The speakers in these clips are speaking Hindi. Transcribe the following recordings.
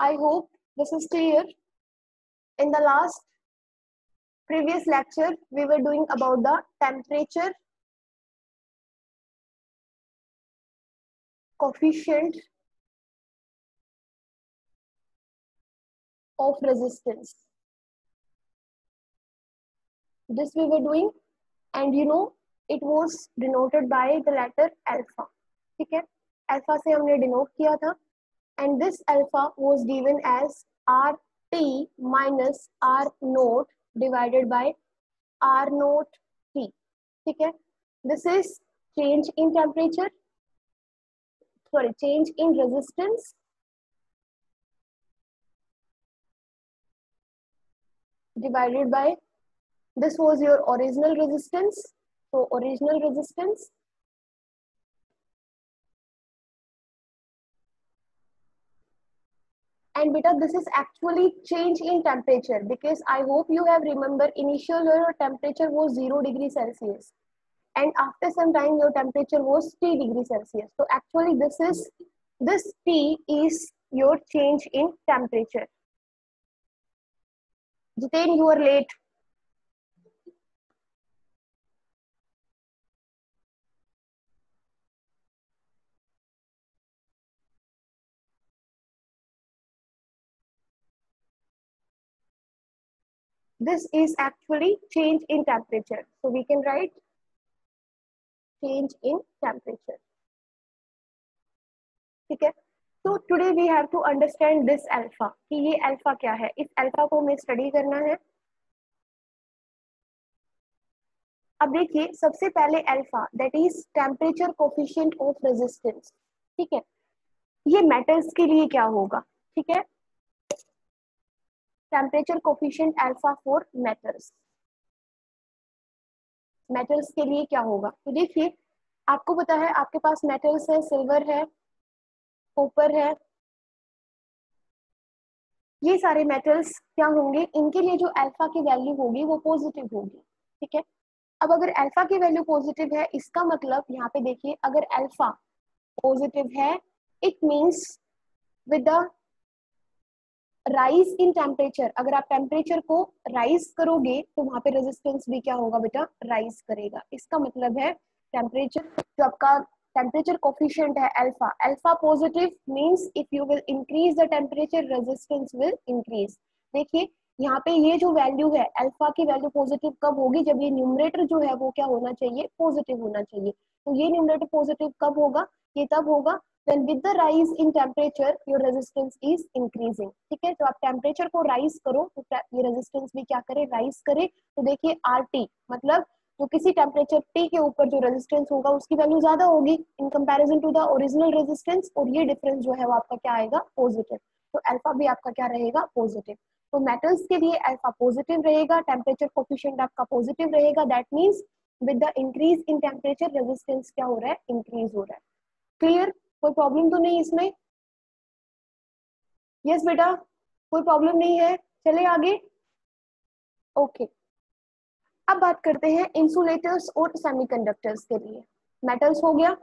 I hope this is clear. In the last previous lecture, we were doing about the temperature coefficient of resistance. This we were doing and you know it was denoted by the letter alpha. ठीक है alpha से हमने denote किया था and this alpha was given as RT minus R naught divided by R naught T. Okay, this is change in temperature, sorry, change in resistance. divided by this was your original resistance so original resistance and beta this is actually change in temperature because i hope you have remember initial your temperature was 0 degree celsius. And after some time your temperature was t degree celsius. So actually this is this t is your change in temperature. Jitain you are late this is actually change in temperature. So, we can write change in temperature. ठीक है? तो today we have to understand this alpha कि ये अल्फ़ा क्या है? इस अल्फ़ा को हमें स्टडी करना है। अब देखिए, सबसे पहले alpha that is temperature coefficient of resistance ठीक है? ये मेटल्स के लिए क्या होगा? ठीक है? Temperature coefficient alpha for metals metals के लिए क्या होगा? तो देखिए, आपको पता है, आपके पास मेटल्स है सिल्वर है कॉपर है। ये सारे मेटल्स क्या होंगे? इनके लिए जो अल्फ़ा की वैल्यू होगी, वो पॉजिटिव होगी, ठीक है? अब अगर अल्फ़ा की वैल्यू पॉजिटिव है, इसका मतलब यहाँ पे देखिए, अगर अल्फ़ा पॉजिटिव है it means with the rise in temperature अगर आप टेम्परेचर को राइज करोगे तो वहाँ पे रेजिस्टेंस भी क्या होगा बेटा? राइज करेगा। इसका मतलब है टेम्परेचर जो आपका टेम्परेचर कोफिशिएंट है alpha alpha positive means if you will increase the temperature resistance will increase देखिए, यहाँ पे ये जो वैल्यू है अल्फ़ा की वैल्यू पॉजिटिव कब होगी? जब ये न्यूमरेटर जो है, वो क्या होना चाहिए? पॉजिटिव होना चाहिए। तो ये न्यूमरेटर पॉजिटिव कब होगा? ये तब होगा then with the rise in temperature, your resistance is increasing. ठीक है? तो आप टेम्परेचर को राइज करो तो ये रेजिस्टेंस भी क्या करे? राइज करे। तो देखिए आर टी मतलब जो किसी टेम्परेचर टी के ऊपर जो रेजिस्टेंस होगा, उसकी वैल्यू ज़्यादा होगी in comparison to the original resistance और ये डिफरेंस जो है वो आपका क्या आएगा? पॉजिटिव तो अल्फ़ा भी आपका क्या रहेगा? पॉजिटिव तो मेटल्स के लिए अल्फ़ा पॉजिटिव रहेगा टेम्परेचर कोफिशिएंट आपका पॉजिटिव रहेगा that means with the increase in temperature resistance क्या हो रहा है? इंक्रीज हो रहा है. क्लियर कोई प्रॉब्लम तो नहीं इसमें? यस बेटा, कोई प्रॉब्लम नहीं है। चले आगे। Okay okay. अब बात करते हैं इंसुलेटर्स और सेमीकंडक्टर्स के लिए। मेटल्स हो गया।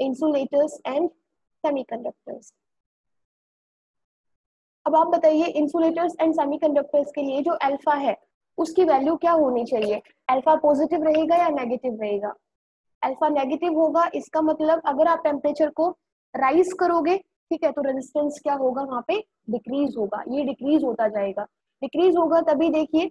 इंसुलेटर्स एंड सेमीकंडक्टर्स अब आप बताइए इंसुलेटर्स एंड सेमीकंडक्टर्स के लिए जो अल्फ़ा है, उसकी वैल्यू क्या होनी चाहिए? अल्फ़ा पॉजिटिव रहेगा या नेगेटिव रहेगा? अल्फ़ा नेगेटिव होगा, इसका मतलब अगर आप टेम्परेचर को राइज करोगे, ठीक है तो रेजिस्टेंस क्या होगा, वहाँ पे डिक्रीज होगा, ये डिक्रीज होता जाएगा। डिक्रीज होगा तभी देखिए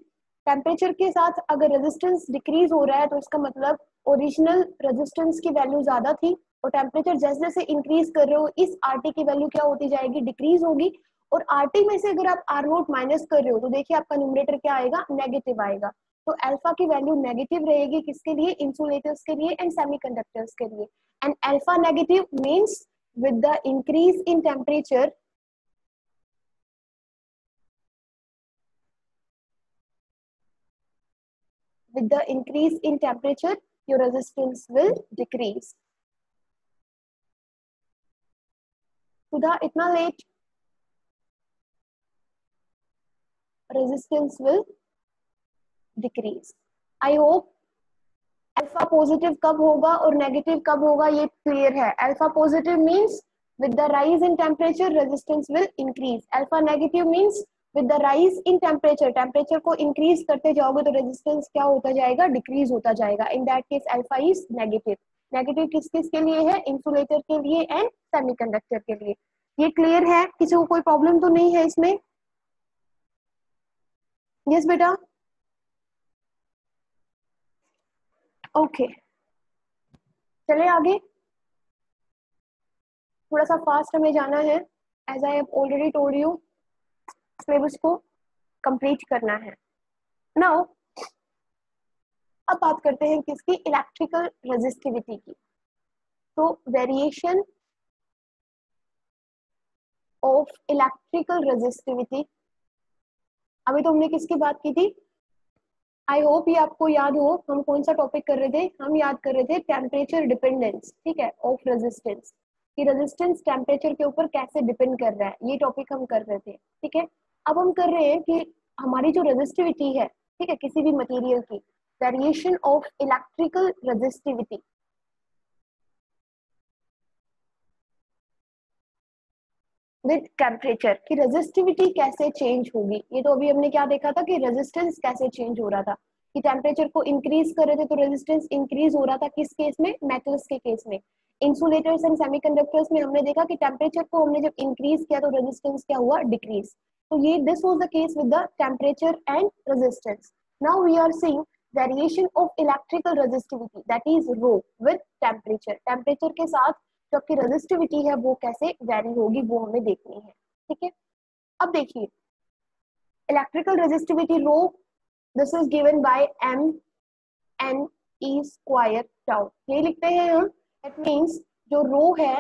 टेम्परेचर के साथ अगर रेजिस्टेंस डिक्रीज हो रहा है तो इसका मतलब ओरिजिनल रेजिस्टेंस की वैल्यू ज़्यादा थी, और टेम्परेचर जैसे जैसे इंक्रीज कर रहे हो, इस आरटी की वैल्यू क्या होती जाएगी डिक्रीज होगी। और आरटी में से अगर आप आर नोट माइनस कर रहे हो तो देखिए आपका न्यूमरेटर क्या आएगा नेगेटिव आएगा। तो अल्फ़ा की वैल्यू नेगेटिव रहेगी किसके लिए? इंसुलेटर्स के लिए एंड सेमी सेमीकंडक्टर्स के लिए. And alpha negative means with the increase in temperature with the increase in temperature your resistance will decrease सुधा इतना late resistance will decrease I hope alpha positive कब होगा और नेगेटिव कब होगा ये क्लियर है। Alpha positive means with the rise in temperature resistance will increase alpha negative means with the rise in temperature temperature को इंक्रीज करते जाओगे तो रेजिस्टेंस क्या होता जाएगा? डिक्रीज होता जाएगा। In that case alpha is negative negative किस किस के लिए है? इंसुलेटर के लिए एंड सेमीकंडक्टर के लिए। ये क्लियर है? किसी को कोई प्रॉब्लम तो नहीं है इसमें? यस yes, बेटा? ओके चले आगे। थोड़ा सा फास्ट हमें जाना है। As I already told you syllabus को कंप्लीट करना है। नाउ अब बात करते हैं किसकी? इलेक्ट्रिकल रेजिस्टिविटी की। तो वेरिएशन ऑफ़ इलेक्ट्रिकल रेजिस्टिविटी अभी तो हमने किसकी बात की थी? आई होप ये आपको याद हो, हम कौन सा टॉपिक कर रहे थे? हम याद कर रहे थे टेम्परेचर डिपेंडेंस ठीक है? ऑफ़ रेजिस्टेंस कि रेजिस्टेंस टेम्परेचर के ऊपर कैसे डिपेंड कर रहा है? ये टॉपिक हम कर रहे थे, ठीक है? अब हम कर रहे हैं कि हमारी जो रेजिस्टिविटी है, ठीक है? किसी भी मटेरियल की variation of electrical resistivity with temperature की रेजिस्टिविटी कैसे चेंज होगी? ये तो अभी हमने क्या देखा था कि रेजिस्टेंस कैसे चेंज हो रहा था? कि टेम्परेचर को इंक्रीज कर रहे थे तो रेजिस्टेंस इंक्रीज हो रहा था किस केस में? मेटल्स के केस में. इंसुलेटर्स एंड सेमीकंडक्टर्स में हमने देखा कि टेम्परेचर को हमने जब इंक्रीज किया तो रेजिस्टेंस क्या हुआ? डिक्रीज तो ये this was the case with the temperature and resistance now we are seeing variation of electrical resistivity that is rho with temperature temperature के साथ तो आपकी रजिस्टिविटी है, वो कैसे वेरी होगी, वो हमें देखनी है, ठीक है? अब देखिए electrical resistivity rho this is given by m n e square tau ये लिखते हैं हम। दैट मीन्स जो रो है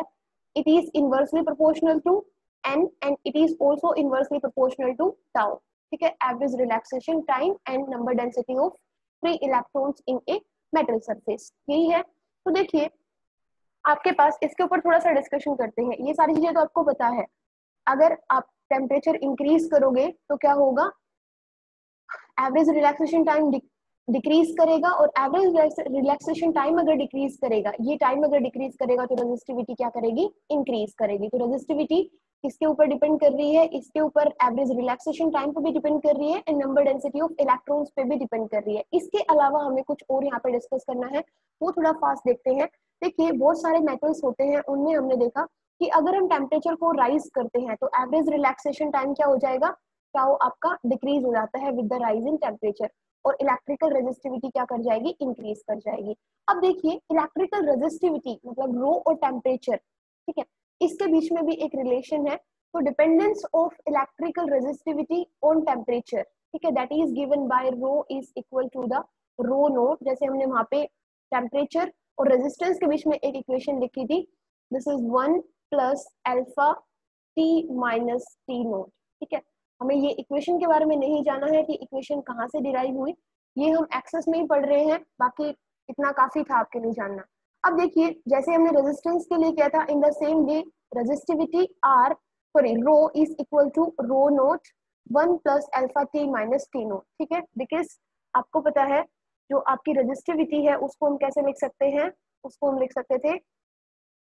it is inversely proportional to n and it is also inversely proportional to tau ठीक है? Average relaxation time and number density of free electrons in a metal surface यही है। तो देखिए आपके पास इसके ऊपर थोड़ा सा डिस्कशन करते हैं। ये सारी चीज़ें तो आपको पता है। अगर आप टेम्परेचर इंक्रीज करोगे तो क्या होगा? एवरेज रिलैक्सेशन टाइम डिक्रीज करेगा और एवरेज रिलैक्सेशन टाइम अगर डिक्रीज करेगा, ये टाइम अगर डिक्रीज करेगा तो रेजिस्टिविटी क्या करेगी? इंक्रीज करेगी। तो रेजिस्टिविटी किसके ऊपर डिपेंड कर रही है? इसके ऊपर एवरेज रिलैक्सेशन टाइम पे भी डिपेंड कर रही है and number density of electrons पे भी डिपेंड कर रही है। इसके अलावा हमें कुछ और यहाँ पे डिस्कस करना है। वो थोड़ा फास्ट देखते हैं। देखिए बहुत सारे मेटल्स होते हैं, उनमें हमने देखा कि अगर हम टेम्परेचर को राइज करते हैं तो एवरेज रिलैक्सेशन टाइम क्या हो जाएगा? क्या वो आपका डिक्रीज हो जाता है with the rise in temperature और इलेक्ट्रिकल रेजिस्टिविटी क्या कर जाएगी? इंक्रीज कर जाएगी। अब देखिए इलेक्ट्रिकल रेजिस्टिविटी मतलब रो और टेम्परेचर ठीक है? इसके बीच में भी एक रिलेशन है। तो dependence of electrical resistivity on temperature ठीक है? That is given by rho is equal to the rho naught जैसे हमने वहाँ पे टेम्परेचर और रेजिस्टेंस के बीच में एक इक्वेशन लिखी थी। This is one plus alpha t minus t naught ठीक है? हमें ये इक्वेशन के बारे में नहीं जाना है कि इक्वेशन कहाँ से डिराइव हुई। ये हम एक्सेस में ही पढ़ रहे हैं, बाकी इतना काफ़ी था आपके लिए जानना। अब देखिए, जैसे हमने रेजिस्टेंस के लिए किया था in the same way resistivity R sorry rho is equal to rho naught one plus alpha t minus t naught ठीक है? बिकॉज़ आपको पता है जो आपकी रेजिस्टिविटी है, उसको हम कैसे लिख सकते हैं? उसको हम लिख सकते थे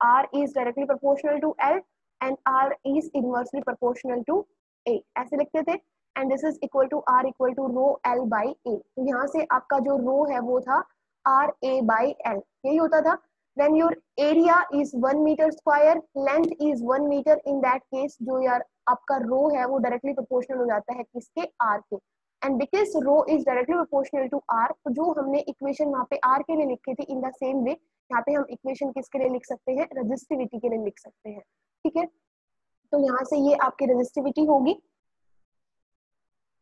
R is directly proportional to L and R is inversely proportional to A ऐसे लिखते थे and this is equal to R equal to rho L by A यहाँ से आपका जो रो है, वो था आर ए बाई एल यही होता था then your area is one metre square length is one metre in that case जो यार आपका रो है, वो डायरेक्टली प्रोपोर्शनल हो जाता है किसके? आर के. And because rho is directly proportional to R तो जो हमने इक्वेशन वहाँ पे आर के लिए लिखी थी इन द सेम वे यहाँ पे हम इक्वेशन किसके लिए लिख सकते हैं? रजिस्टिविटी के लिए लिख सकते हैं। ठीक है? तो यहाँ से ये आपकी रेजिस्टिविटी होगी।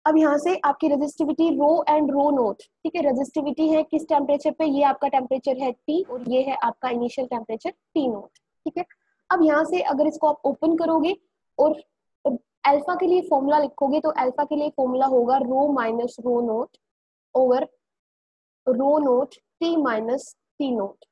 अब यहाँ से आपकी resistivity rho and rho naught ठीक है? रजिस्टिविटी है किस टेम्परेचर पे? ये आपका टेम्परेचर है टी और ये है आपका इनिशियल टेम्परेचर टी नोट ठीक है? अब यहाँ से अगर इसको आप ओपन करोगे और अल्फ़ा के लिए फॉर्मूला लिखोगे तो अल्फ़ा के लिए फॉर्मूला होगा rho minus rho naught over rho naught t minus t naught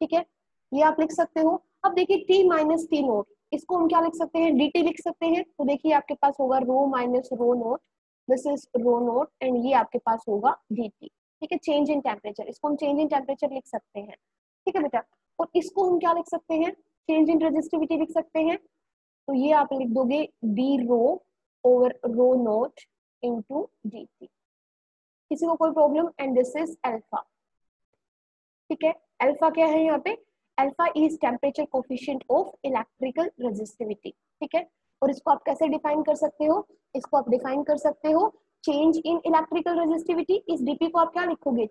ठीक है? ये आप लिख सकते हो। अब देखिए टी माइनस टी नोट इसको हम क्या लिख सकते हैं? डी टी लिख सकते हैं। तो देखिए आपके पास होगा rho minus rho naught this is rho naught and ये आपके पास होगा डी टी ठीक है? चेंज इन टेम्परेचर इसको हम चेंज इन टेम्परेचर लिख सकते हैं। ठीक है बेटा? और इसको हम क्या लिख सकते हैं? चेंज इन रेजिस्टिविटी लिख सकते हैं। तो ये आप लिख दोगे d rho over rho naught into d t किसी को कोई problem and this is alpha ठीक है? अल्फ़ा क्या है यहाँ पे? Alpha is temperature coefficient of electrical resistivity ठीक है? और इसको आप कैसे डिफाइन कर सकते हो? इसको आप डिफाइन कर सकते हो? चेंज इन इलेक्ट्रिकल रेजिस्टिविटी इस डीपी को आप क्या लिखोगे?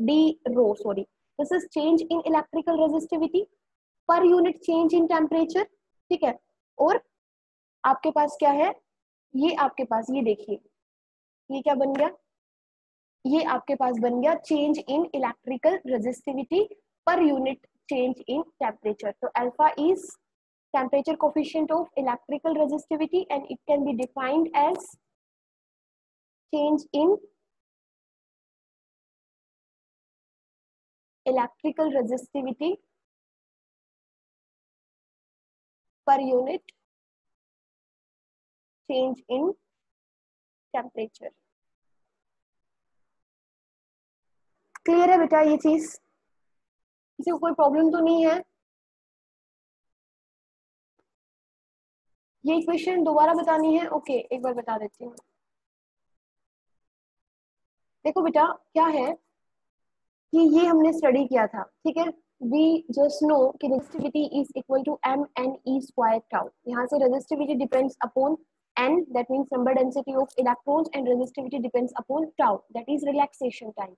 D rho sorry this is change in electrical resistivity per unit change in temperature ठीक है? और आपके पास क्या है? ये आपके पास, ये देखिए। ये क्या बन गया? ये आपके पास बन गया change in electrical resistivity per unit change in temperature तो alpha is temperature coefficient of electrical resistivity and it can be defined as change in electrical resistivity per unit change in temperature. Clear है बेटा ये चीज़? किसी को कोई प्रॉब्लम तो नहीं है? ये इक्वेशन दोबारा बतानी है? ओके एक बार बता देती हूँ। देखो बेटा क्या है कि ये हमने स्टडी किया था ठीक है? वी जस्ट नो कि resistivity is equal to m n e square tau यहाँ से resistivity depends upon n, that means number density of electrons and resistivity depends upon tau. That is relaxation time.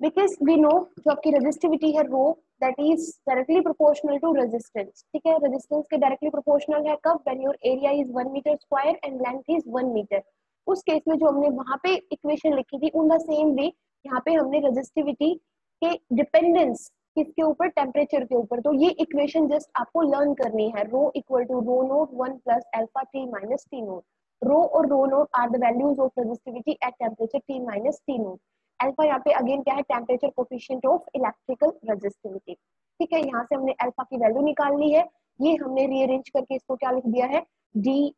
Because we know जो आपकी रेजिस्टिविटी है rho that is directly proportional to resistance ठीक है? रेजिस्टेंस के डायरेक्टली प्रोपोर्शनल है कब? When your area is one metre square and length is one metre उस केस में जो हमने वहाँ पे इक्वेशन लिखी थी, उन सेम वे यहाँ पे हमने रेजिस्टिविटी के डिपेंडेंस किसके ऊपर? टेम्परेचर के ऊपर। तो ये इक्वेशन जस्ट आपको लर्न करनी है। Rho equal to rho naught one plus alpha t minus t naught rho और rho naught are the values of resistivity at temperature t minus t naught alpha यहाँ पे अगेन क्या है? Temperature coefficient of electrical resistivity ठीक है, यहाँ से हमने अल्फ़ा की वैल्यू निकाल ली है। ये हमने रीअरेंज करके इसको क्या लिख दिया है? डी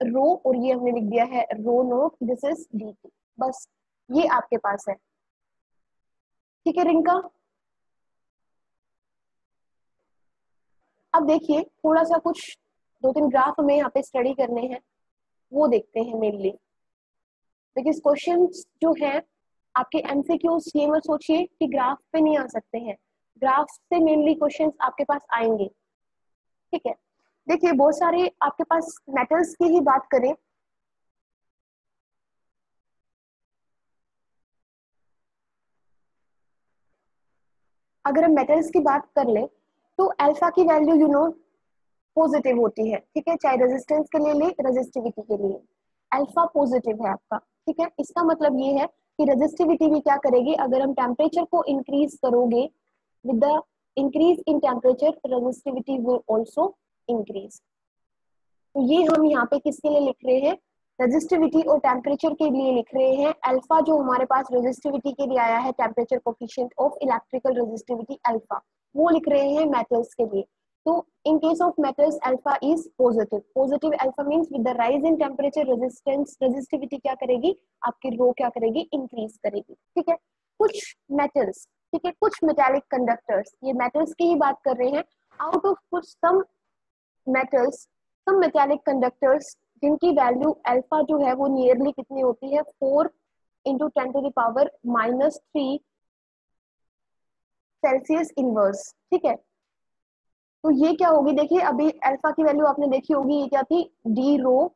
रो और ये हमने लिख दिया है rho naught this is d बस, ये आपके पास है। ठीक है, रिंका? अब देखिए थोड़ा सा कुछ दो तीन ग्राफ हमें यहाँ पे स्टडी करने हैं, वो देखते हैं मेनली बिकॉज़ क्वेश्चन जो है, आपके एमसीक्यूज ये मत सोचिए कि ग्राफ पे नहीं आ सकते हैं। ग्राफ से मेनली क्वेश्चंस आपके पास आएँगे। ठीक है? देखिए, बहुत सारे आपके पास मेटल्स की ही बात करें। अगर हम मेटल्स की बात कर ले तो अल्फ़ा की वैल्यू यू नो पॉजिटिव होती है, ठीक है? चाहे रेजिस्टेंस के लिए ले रेजिस्टिविटी के लिए। अल्फ़ा पॉजिटिव है आपका, ठीक है? इसका मतलब ये है कि रेजिस्टिविटी भी क्या करेगी? अगर हम टेम्परेचर को इंक्रीज करोगे with the increase in temperature resistivity will also increase तो ये हम यहाँ पे किसके लिए लिख रहे हैं? रेजिस्टिविटी और टेम्परेचर के लिए लिख रहे हैं। अल्फ़ा जो हमारे पास रेजिस्टिविटी के लिए आया है temperature coefficient of electrical resistivity alpha वो लिख रहे हैं मेटल्स के लिए। तो case of metals, alpha is positive. Positive alpha means with the rise in temperature, resistance, resistivity क्या करेगी? आपकी रो क्या करेगी? इंक्रीज करेगी। ठीक है? कुछ मेटल्स ठीक है? कुछ मेटेलिक कंडक्टर्स ये मेटल्स की ही बात कर रहे हैं। आउट ऑफ़ कुछ some metals some metallic conductors जिनकी वैल्यू अल्फ़ा जो है वो नियरली कितनी होती है? Four into ten to the power minus three Celsius inverse, ठीक है? तो ये क्या होगी? देखिए, अभी अल्फ़ा की वैल्यू आपने देखी होगी, ये क्या थी? D rho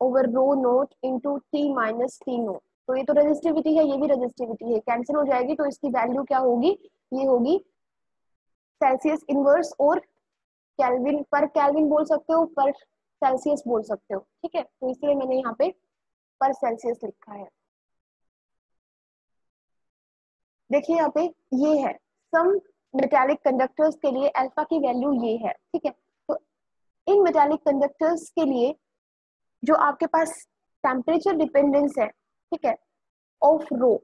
over rho naught into t minus t naught तो ये तो रेजिस्टिविटी है, ये भी रेजिस्टिविटी है। कैंसिल हो जाएगी तो इसकी वैल्यू क्या होगी? ये होगी सेल्सियस इनवर्स और कैलविन, पर कैलविन बोल सकते हो, पर सेल्सियस बोल सकते हो, ठीक है? तो इसलिए मैंने यहाँ पे पर सेल्सियस लिखा है। देखिए यहाँ पे ये है। सम मेटालिक कंडक्टर्स के लिए अल्फ़ा की वैल्यू ये है, ठीक है? तो इन मेटालिक कंडक्टर्स के लिए जो आपके पास टेम्परेचर डिपेंडेंस है, ठीक है? Of rho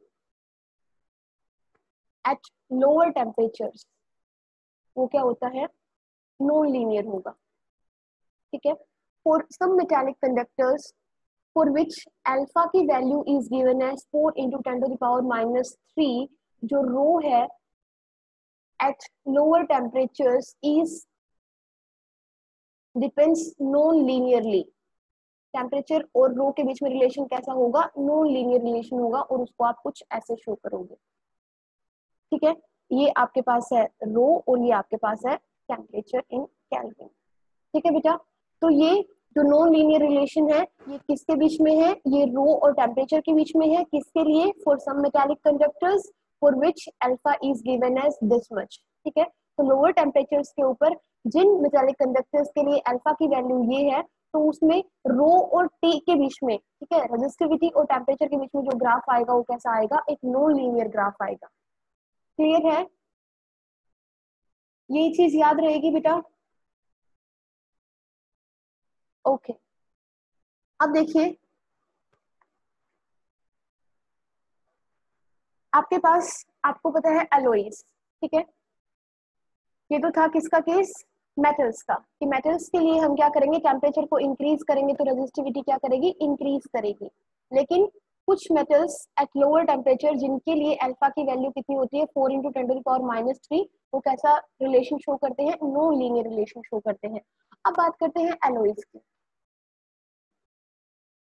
at lower temperature वो क्या होता है? नॉन लीनियर होगा, ठीक है? For some metallic conductors for which alpha की value is given as four into ten to the power minus three जो रो है at lower temperatures is depends non linearly temperature और रो के बीच में रिलेशन कैसा होगा? नॉन लीनियर रिलेशन होगा और उसको आप कुछ ऐसे शो करोगे। ठीक है? ये आपके पास है रो और ये आपके पास है टेम्परेचर इन कैलविन ठीक है बेटा? तो ये जो नॉन लीनियर रिलेशन है, ये किसके बीच में है? ये रो और टेम्परेचर के बीच में है। किसके लिए? For some metallic conductors for which alpha is given as this much ठीक है? तो लोअर टेम्परेचर्स के ऊपर जिन मेटालिक कंडक्टर्स के लिए अल्फ़ा की वैल्यू ये है तो उसमें रो और टी के बीच में, ठीक है? रेजिस्टिविटी और टेम्परेचर के बीच में जो ग्राफ आएगा, वो कैसा आएगा? एक नॉन लीनियर ग्राफ आएगा। क्लियर है? ये चीज़ याद रहेगी बेटा? ओके अब देखिए आपके पास, आपको पता है एलोइस ठीक है? ये तो था किसका केस मेटल्स का। कि मेटल्स के लिए हम क्या करेंगे? टेम्परेचर को इंक्रीज करेंगे तो रेजिस्टिविटी क्या करेगी? इंक्रीज करेगी। लेकिन कुछ मेटल्स एट लोअर टेम्परेचर जिनके लिए अल्फ़ा की वैल्यू कितनी होती है? Four into ten power minus three वो कैसा रिलेशन शो करते हैं? नो लीनियर रिलेशन शो करते हैं। अब बात करते हैं एलोइस की।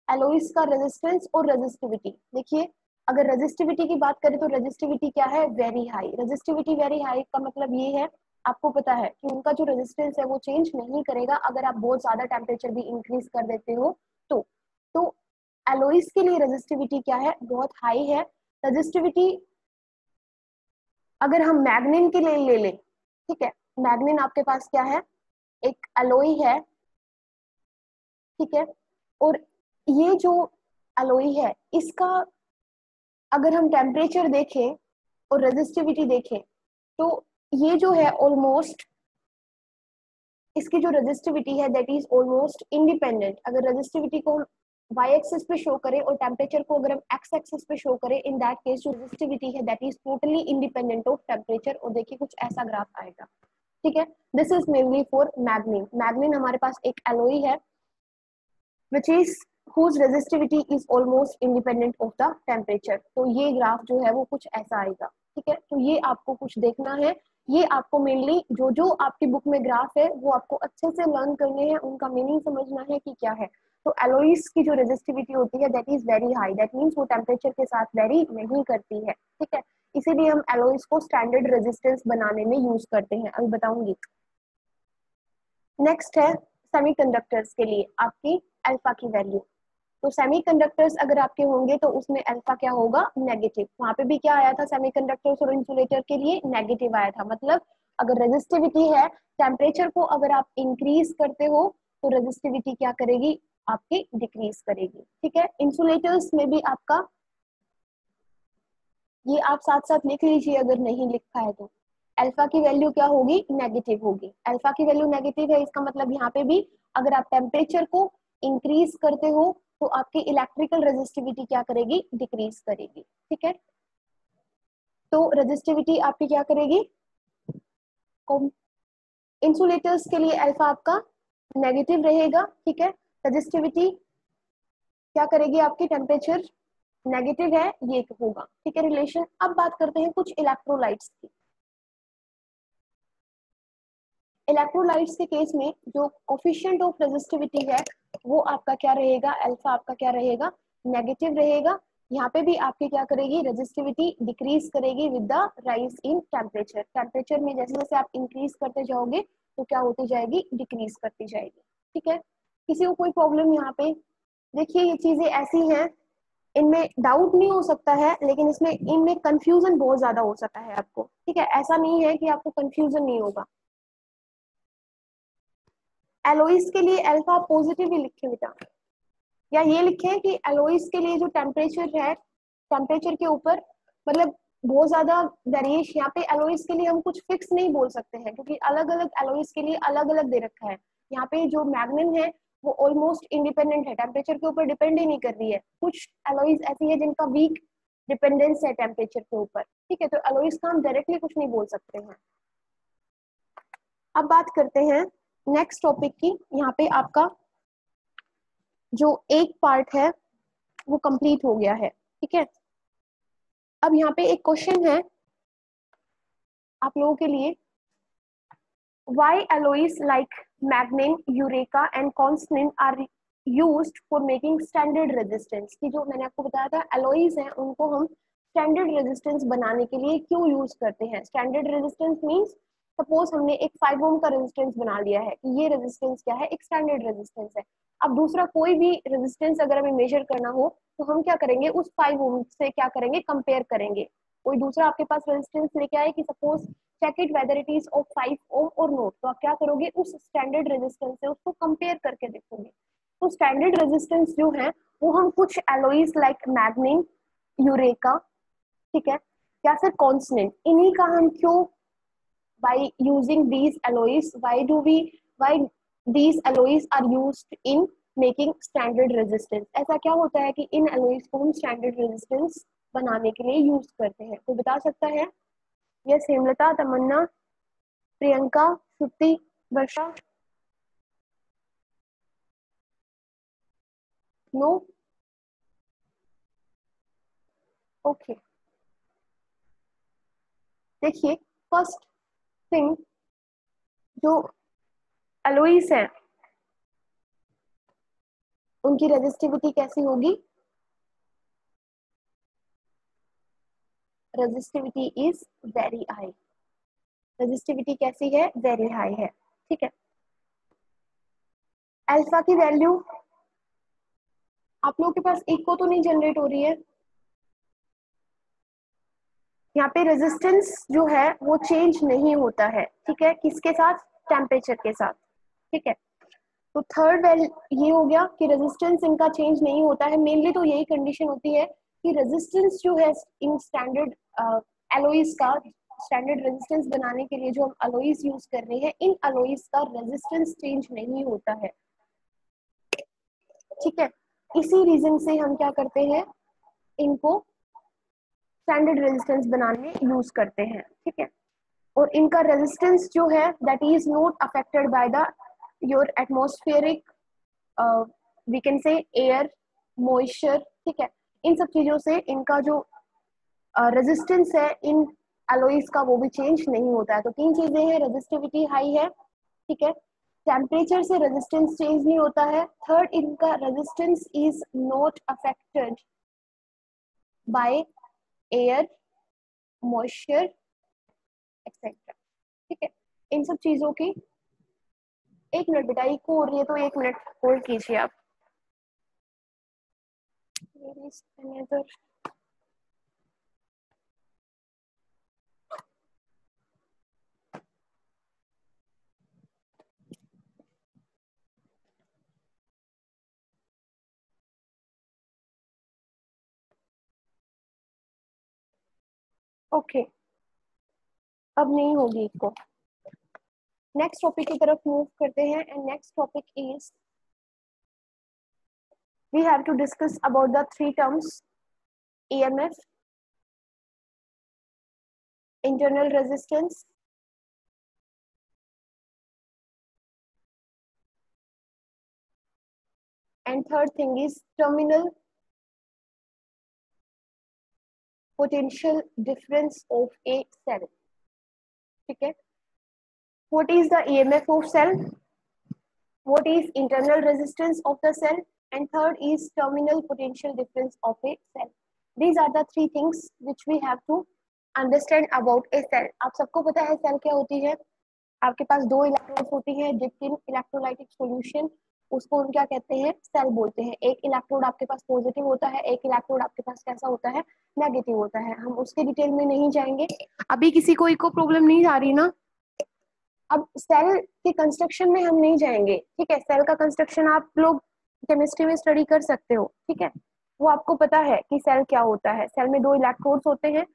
एलोइस का रेजिस्टेंस और रेजिस्टिविटी देखिए अगर रेजिस्टिविटी की बात करें तो रेजिस्टिविटी क्या है? Very high resistivity very high का मतलब ये है, आपको पता है कि उनका जो रेजिस्टेंस है वो चेंज नहीं करेगा अगर आप बहुत ज़्यादा टेम्परेचर भी इंक्रीज कर देते हो तो। तो एलोइस के लिए रेजिस्टिविटी क्या है? बहुत हाई है। रेजिस्टिविटी अगर हम मैग्निन के लिए ले लें, ठीक है? मैग्निन आपके पास क्या है? एक एलोई है, ठीक है? और ये जो एलोई है, इसका अगर हम टेम्परेचर देखें और रेजिस्टिविटी देखें तो ये जो है ऑलमोस्ट इसकी जो रेजिस्टिविटी है दैट इज़ ऑलमोस्ट इंडिपेंडेंट अगर रेजिस्टिविटी को हम वाई एक्सिस पे शो करें और टेम्परेचर को अगर हम एक्स एक्सिस पे शो करें इन दैट केस जो रेजिस्टिविटी है that is totally independent of temperature और देखिए कुछ ऐसा ग्राफ आएगा। ठीक है? This is mainly for manganin manganin हमारे पास एक एलोई है which is whose resistivity is almost independent of the temperature. तो ये ग्राफ जो है वो कुछ ऐसा आएगा, ठीक है? तो ये आपको कुछ देखना है। ये आपको मेनली जो जो आपकी बुक में ग्राफ है, वो आपको अच्छे से लर्न करने हैं, उनका मीनिंग समझना है कि क्या है। तो एलोइस की जो रेजिस्टिविटी होती है that is very high that means वो टेम्परेचर के साथ वेरी नहीं करती है, ठीक है? इसीलिए हम एलोइस को स्टैंडर्ड रेजिस्टेंस बनाने में यूज़ करते हैं। अभी बताऊँगी। नेक्स्ट है सेमीकंडक्टर्स के लिए आपकी अल्फ़ा की वैल्यू तो सेमीकंडक्टर्स अगर आपके होंगे तो उसमें अल्फ़ा क्या होगा? नेगेटिव वहाँ पे भी क्या आया था सेमीकंडक्टर्स और इंसुलेटर के लिए? नेगेटिव आया था। मतलब अगर रेजिस्टिविटी है टेम्परेचर को अगर आप इंक्रीज करते हो तो रेजिस्टिविटी क्या करेगी? आपकी डिक्रीज करेगी। ठीक है? इंसुलेटर्स में भी आपका ये आप साथ साथ लिख लीजिए अगर नहीं लिखा है तो। अल्फ़ा की वैल्यू क्या होगी? नेगेटिव होगी। अल्फ़ा की वैल्यू नेगेटिव है, इसका मतलब यहाँ पे भी अगर आप टेम्परेचर को इंक्रीज करते हो तो आपकी इलेक्ट्रिकल रेजिस्टिविटी क्या करेगी? डिक्रीज करेगी। ठीक है? तो रेजिस्टिविटी आपकी क्या करेगी? इंसुलेटर्स के लिए अल्फ़ा आपका नेगेटिव रहेगा। ठीक है? रेजिस्टिविटी क्या करेगी आपकी? टेम्परेचर नेगेटिव है, ये होगा। ठीक है रिलेशन अब बात करते हैं कुछ इलेक्ट्रोलाइट्स की। इलेक्ट्रोलाइट्स के केस में जो कोफिशियंट ऑफ़ रेजिस्टिविटी है, वो आपका क्या रहेगा? अल्फ़ा आपका क्या रहेगा? नेगेटिव रहेगा। यहाँ पे भी आपकी क्या करेगी? रेजिस्टिविटी डिक्रीज करेगी with the rise in temperature temperature में जैसे जैसे आप इंक्रीज करते जाओगे तो क्या होती जाएगी? डिक्रीज करती जाएगी। ठीक है? किसी को कोई प्रॉब्लम यहाँ पे? देखिए, ये चीज़ें ऐसी हैं। इनमें डाउट नहीं हो सकता है, लेकिन इसमें, इनमें कंफ्यूजन बहुत ज़्यादा हो सकता है आपको। ठीक है? ऐसा नहीं है कि आपको कंफ्यूजन नहीं होगा। एलोइस के लिए अल्फ़ा पॉजिटिव ही लिखे बेटा। या ये लिखे कि एलोइस के लिए जो टेम्परेचर है टेम्परेचर के ऊपर मतलब बहुत ज़्यादा वेरिएशन यहाँ पे एलोइस के लिए हम कुछ फिक्स नहीं बोल सकते हैं, क्योंकि अलग अलग एलोइस के लिए अलग अलग दे रखा है। यहाँ पे जो मैग्निन है, वो ऑलमोस्ट इंडिपेंडेंट है टेम्परेचर के ऊपर डिपेंड ही नहीं कर रही है। कुछ एलोइस ऐसी है जिनका वीक डिपेंडेंस है टेम्परेचर के ऊपर। ठीक है तो एलोइस का हम डायरेक्टली कुछ नहीं बोल सकते हैं। अब बात करते हैं नेक्स्ट टॉपिक की, यहाँ पे आपका जो एक पार्ट है, वो कंप्लीट हो गया है, ठीक है? अब यहाँ पे एक क्वेश्चन है आप लोगों के लिए। Why alloys like manganin eureka and constantan are used for making standard resistance की जो मैंने आपको बताया था एलोइज हैं, उनको हम स्टैंडर्ड रेजिस्टेंस बनाने के लिए क्यों यूज़ करते हैं? स्टैंडर्ड रेजिस्टेंस मींस सपोज़ हमने एक फाइव ओम का रेजिस्टेंस बना लिया है कि ये रेजिस्टेंस क्या है? एक स्टैंडर्ड रेजिस्टेंस है। अब दूसरा कोई भी रेजिस्टेंस अगर हमें मेजर करना हो तो हम क्या करेंगे? उस फाइव ओम से क्या करेंगे? कंपेयर करेंगे। कोई दूसरा आपके पास रेजिस्टेंस लेके आए कि suppose check it whether it is of five ohm और नोट तो आप क्या करोगे? उस स्टैंडर्ड रेजिस्टेंस से उसको कंपेयर करके देखोगे। तो स्टैंडर्ड रेजिस्टेंस जो है, वो हम कुछ एलोइज लाइक मैग्निन यूरेका, ठीक है? या फिर कॉन्सनेंट इन्हीं का हम क्यों by using these alloys why do we why these alloys are used in making standard resistance ऐसा क्या होता है कि इन alloys को हम standard resistance बनाने के लिए यूज़ करते हैं तो बता सकता है yes Hemlata Tamanna Priyanka Shruti Varsha no okay देखिए फ़र्स्ट थिंग जो एलोइस है, उनकी रेजिस्टिविटी कैसी होगी? Resistivity is very high resistivity कैसी है? वेरी हाई है। ठीक है? अल्फ़ा की वैल्यू आप लोगों के पास एक को तो नहीं जनरेट हो रही है। यहाँ पे रेजिस्टेंस जो है, वो चेंज नहीं होता है, ठीक है? किसके साथ? टेम्परेचर के साथ, ठीक है? तो थर्ड वेल ये हो गया कि रेजिस्टेंस इनका चेंज नहीं होता है। मेनली तो यही कंडीशन होती है कि रेजिस्टेंस जो है, इन स्टैंडर्ड एलोइस का स्टैंडर्ड रेजिस्टेंस बनाने के लिए जो हम अलोइस यूज़ कर रहे हैं, इन अलोइस का रेजिस्टेंस चेंज नहीं होता है। ठीक है? इसी रीजन से हम क्या करते हैं? इनको स्टैंडर्ड रेजिस्टेंस बनाने यूज़ करते हैं ठीक है? और इनका रेजिस्टेंस जो है that is not affected by the your atmospheric we can say air moisture ठीक है? इन सब चीज़ों से इनका जो रेजिस्टेंस uh, है इन एलोइस का वो भी चेंज नहीं होता है। तो तीन चीज़ें हैं रेजिस्टिविटी हाई है ठीक है? टेम्परेचर से रेजिस्टेंस चेंज नहीं होता है। थर्ड इनका resistance is not affected by air moisture etcetera ठीक है? इन सब चीज़ों की एक मिनट बेटा इको हो रही है तो एक मिनट होल्ड कीजिए आप। ओके। अब नहीं होगी इसको। नेक्स्ट टॉपिक की तरफ़ मूव करते हैं and next topic is we have to discuss about the three terms EMF internal resistance and third thing is terminal potential difference of a cell ठीक है what is the emf of cell what is internal resistance of the cell and third is terminal potential difference of a cell these are the three things which we have to understand about a cell आप सबको पता है सेल क्या होती है आपके पास दो इलेक्ट्रोड्स होती है डिप्ट इन इलेक्ट्रोलाइटिक सॉल्यूशन उसको हम क्या कहते हैं? सेल बोलते हैं। एक इलेक्ट्रोड आपके पास पॉजिटिव होता है, एक इलेक्ट्रोड आपके पास कैसा होता है? नेगेटिव होता है। हम उसके डिटेल में नहीं जाएँगे। अभी किसी को को प्रॉब्लम नहीं आ रही ना? अब सेल के कंस्ट्रक्शन में हम नहीं जाएँगे। ठीक है? सेल का कंस्ट्रक्शन आप लोग केमिस्ट्री में स्टडी कर सकते हो। ठीक है? वो आपको पता है कि सेल क्या होता है। सेल में दो इलेक्ट्रोड्स होते हैं।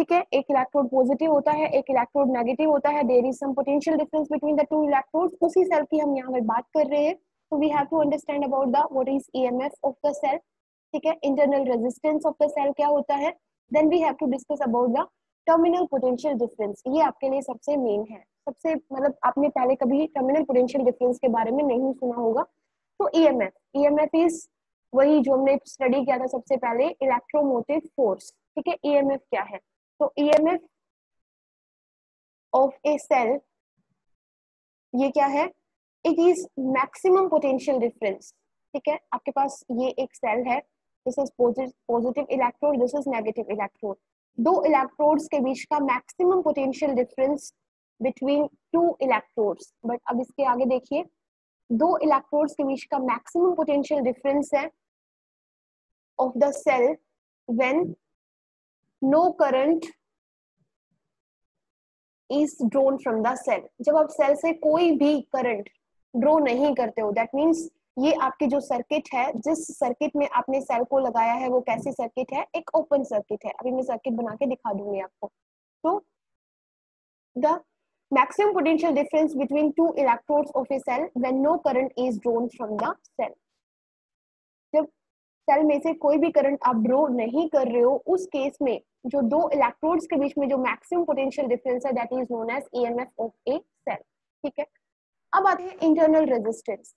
ठीक है? एक इलेक्ट्रोड पॉजिटिव होता है, एक इलेक्ट्रोड नेगेटिव होता है. There is some potential difference between the two electrodes उसी सेल की हम यहाँ पे बात कर रहे हैं. तो we have to understand about the what is EMF of the cell ठीक है? Internal resistance of the cell क्या होता है? Then we have to discuss about the terminal potential difference ये आपके लिए सबसे मेन है. सबसे मतलब आपने पहले कभी टर्मिनल पोटेंशियल डिफरेंस के बारे में नहीं सुना होगा. तो E M F E M F is वही जो हमने स्टडी किया था सबसे पहले इलेक्ट्रोमोटिव फोर्स ठीक है? ई एम एफ़ क्या है? तो ईएमएफ ऑफ़ ए सेल ये क्या है? It is maximum potential difference ठीक है? आपके पास ये एक सेल है। This is positive electrode this is negative electrode दो इलेक्ट्रोड्स के बीच का maximum potential difference between two electrodes but अब इसके आगे देखिए। दो इलेक्ट्रोड्स के बीच का मैक्सिमम पोटेंशियल डिफरेंस है of the cell when no current is drawn from the cell जब आप सेल से कोई भी करंट ड्रो नहीं करते हो दैट मीन्स ये आपके जो सर्किट है, जिस सर्किट में आपने सेल को लगाया है, वो कैसी सर्किट है? एक ओपन सर्किट है। अभी मैं सर्किट बना के दिखा दूँगी आपको। तो the potential difference between two electrodes of a cell when no current is drawn from the cell जब सेल में से कोई भी करंट आप ड्रो नहीं कर रहे हो, उस केस में जो दो इलेक्ट्रोड्स के बीच में जो मैक्सिमम पोटेंशियल डिफरेंस है that is known as EMF of a cell ठीक है? अब आते हैं इंटरनल रेजिस्टेंस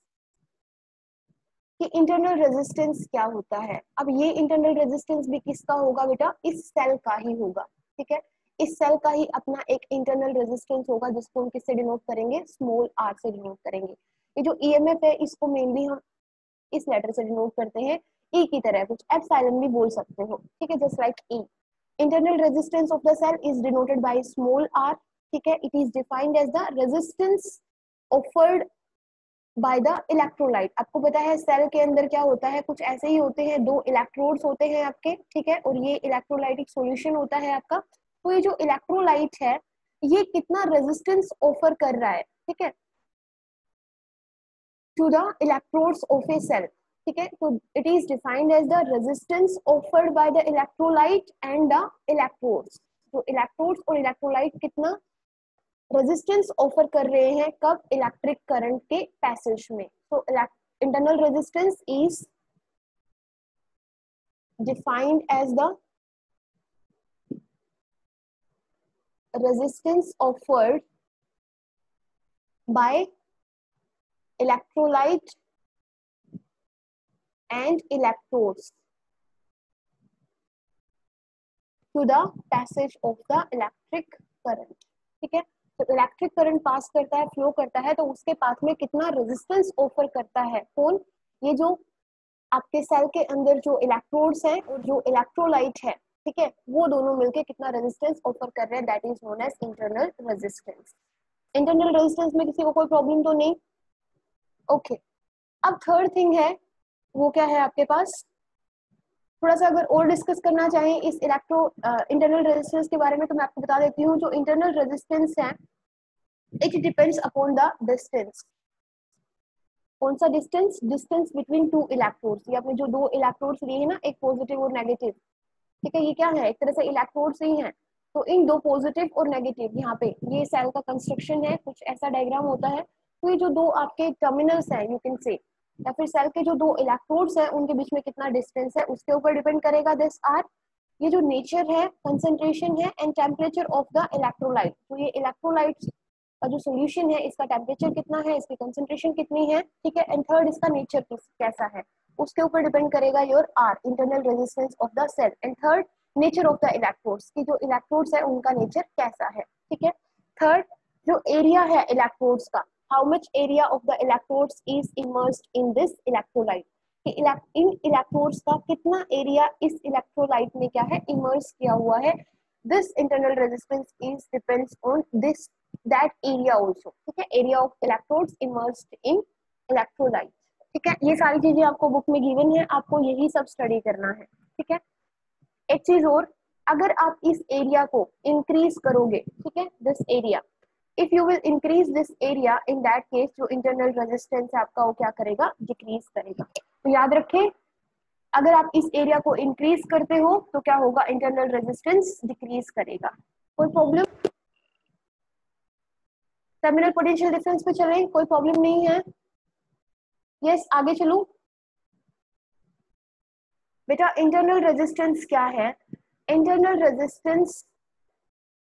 कि इंटरनल रेजिस्टेंस क्या होता है? अब ये इंटरनल रेजिस्टेंस भी किसका होगा बेटा? इस सेल का ही होगा। ठीक है? इस सेल का ही अपना एक इंटरनल रेजिस्टेंस होगा, जिसको हम किससे डिनोट करेंगे? स्मॉल आर से डिनोट करेंगे। ये जो ईएमएफ है, इसको मेनली हम इस लेटर से डिनोट करते हैं। E की तरह कुछ एफ़ साइलेंट भी बोल सकते हो, ठीक है? Just like E internal resistance of the cell is denoted by small r ठीक है? It is defined as the resistance offered by the electrolyte आपको पता है सेल के अंदर क्या होता है? कुछ ऐसे ही होते हैं, दो इलेक्ट्रोड्स होते हैं आपके, ठीक है? और ये इलेक्ट्रोलाइटिक सॉल्यूशन होता है आपका। तो ये जो इलेक्ट्रोलाइट है, ये कितना रेजिस्टेंस ऑफ़र कर रहा है, ठीक है? To the electrodes of a cell ठीक है? तो it is defined as the resistance offered by the electrolyte and the electrodes तो इलेक्ट्रोड्स और इलेक्ट्रोलाइट कितना रेजिस्टेंस ऑफ़र कर रहे हैं कब? इलेक्ट्रिक करंट के पैसेज में। तो internal resistance is defined as the resistance offered by electrolyte and electrodes to the passage of the electric current. ठीक है? तो इलेक्ट्रिक करंट पास करता है फ्लो करता है तो उसके पाथ में कितना रेजिस्टेंस ऑफ़र करता है? कौन? ये जो आपके सेल के अंदर जो इलेक्ट्रोड्स हैं और जो इलेक्ट्रोलाइट है, ठीक है? वो दोनों मिलके कितना रेजिस्टेंस ऑफ़र कर रहे हैं? That is known as internal resistance internal resistance में किसी को कोई प्रॉब्लम तो नहीं? Okay okay. अब थर्ड थिंग है वो क्या है आपके पास? थोड़ा सा अगर और डिस्कस करना चाहें इस इलेक्ट्रो इंटरनल रेजिस्टेंस के बारे में तो मैं आपको बता देती हूँ, जो इंटरनल रेजिस्टेंस है it depends upon the distance कौन सा distance distance between two electrodes ये आपने जो दो इलेक्ट्रोड्स लिए हैं ना, एक पॉजिटिव और नेगेटिव ठीक है, ये क्या है? एक तरह से इलेक्ट्रोड ही है. तो इन दो पॉजिटिव और नेगेटिव यहाँ पे, ये सेल का कंस्ट्रक्शन है, कुछ ऐसा डायग्राम होता है। तो ये जो दो आपके टर्मिनल्स हैं यू कैन से या फिर सेल के जो दो इलेक्ट्रोड्स हैं, उनके बीच में कितना डिस्टेंस है, उसके ऊपर डिपेंड करेगा दिस आर ये जो नेचर है कंसेंट्रेशन है and temperature of the electrolyte तो ये इलेक्ट्रोलाइट का जो सोल्यूशन है, इसका टेम्परेचर कितना है, इसकी कंसेंट्रेशन कितनी है, ठीक है? एंड थर्ड इसका नेचर कैसा है? उसके ऊपर डिपेंड करेगा your r internal resistance of the cell and third nature of the electrodes की जो इलेक्ट्रोड्स है, उनका नेचर कैसा है, ठीक है? थर्ड जो एरिया है इलेक्ट्रोड्स का how much area of the electrodes is immersed in this electrolyte इन इलेक्ट्रोड्स का कितना एरिया इस इलेक्ट्रोलाइट में क्या है? इमर्स किया हुआ है। This internal resistance is depends on this that area also ठीक है? Area of electrodes immersed in electrolyte ठीक है? ये सारी चीज़ें आपको बुक में गिवन है। आपको यही सब स्टडी करना है। ठीक है? एक चीज़ और, अगर आप इस एरिया को इंक्रीज करोगे, ठीक है? This area if you will increase this area in that case जो इंटरनल रेजिस्टेंस है आपका वो क्या करेगा? डिक्रीज करेगा। तो याद रखें अगर आप इस एरिया को इंक्रीज करते हो तो क्या होगा? इंटरनल रेजिस्टेंस डिक्रीज करेगा। कोई प्रॉब्लम टर्मिनल पोटेंशियल डिफरेंस पे चले कोई प्रॉब्लम नहीं है। यस yes, आगे चलू। बेटा इंटरनल रेजिस्टेंस क्या है? इंटरनल रेजिस्टेंस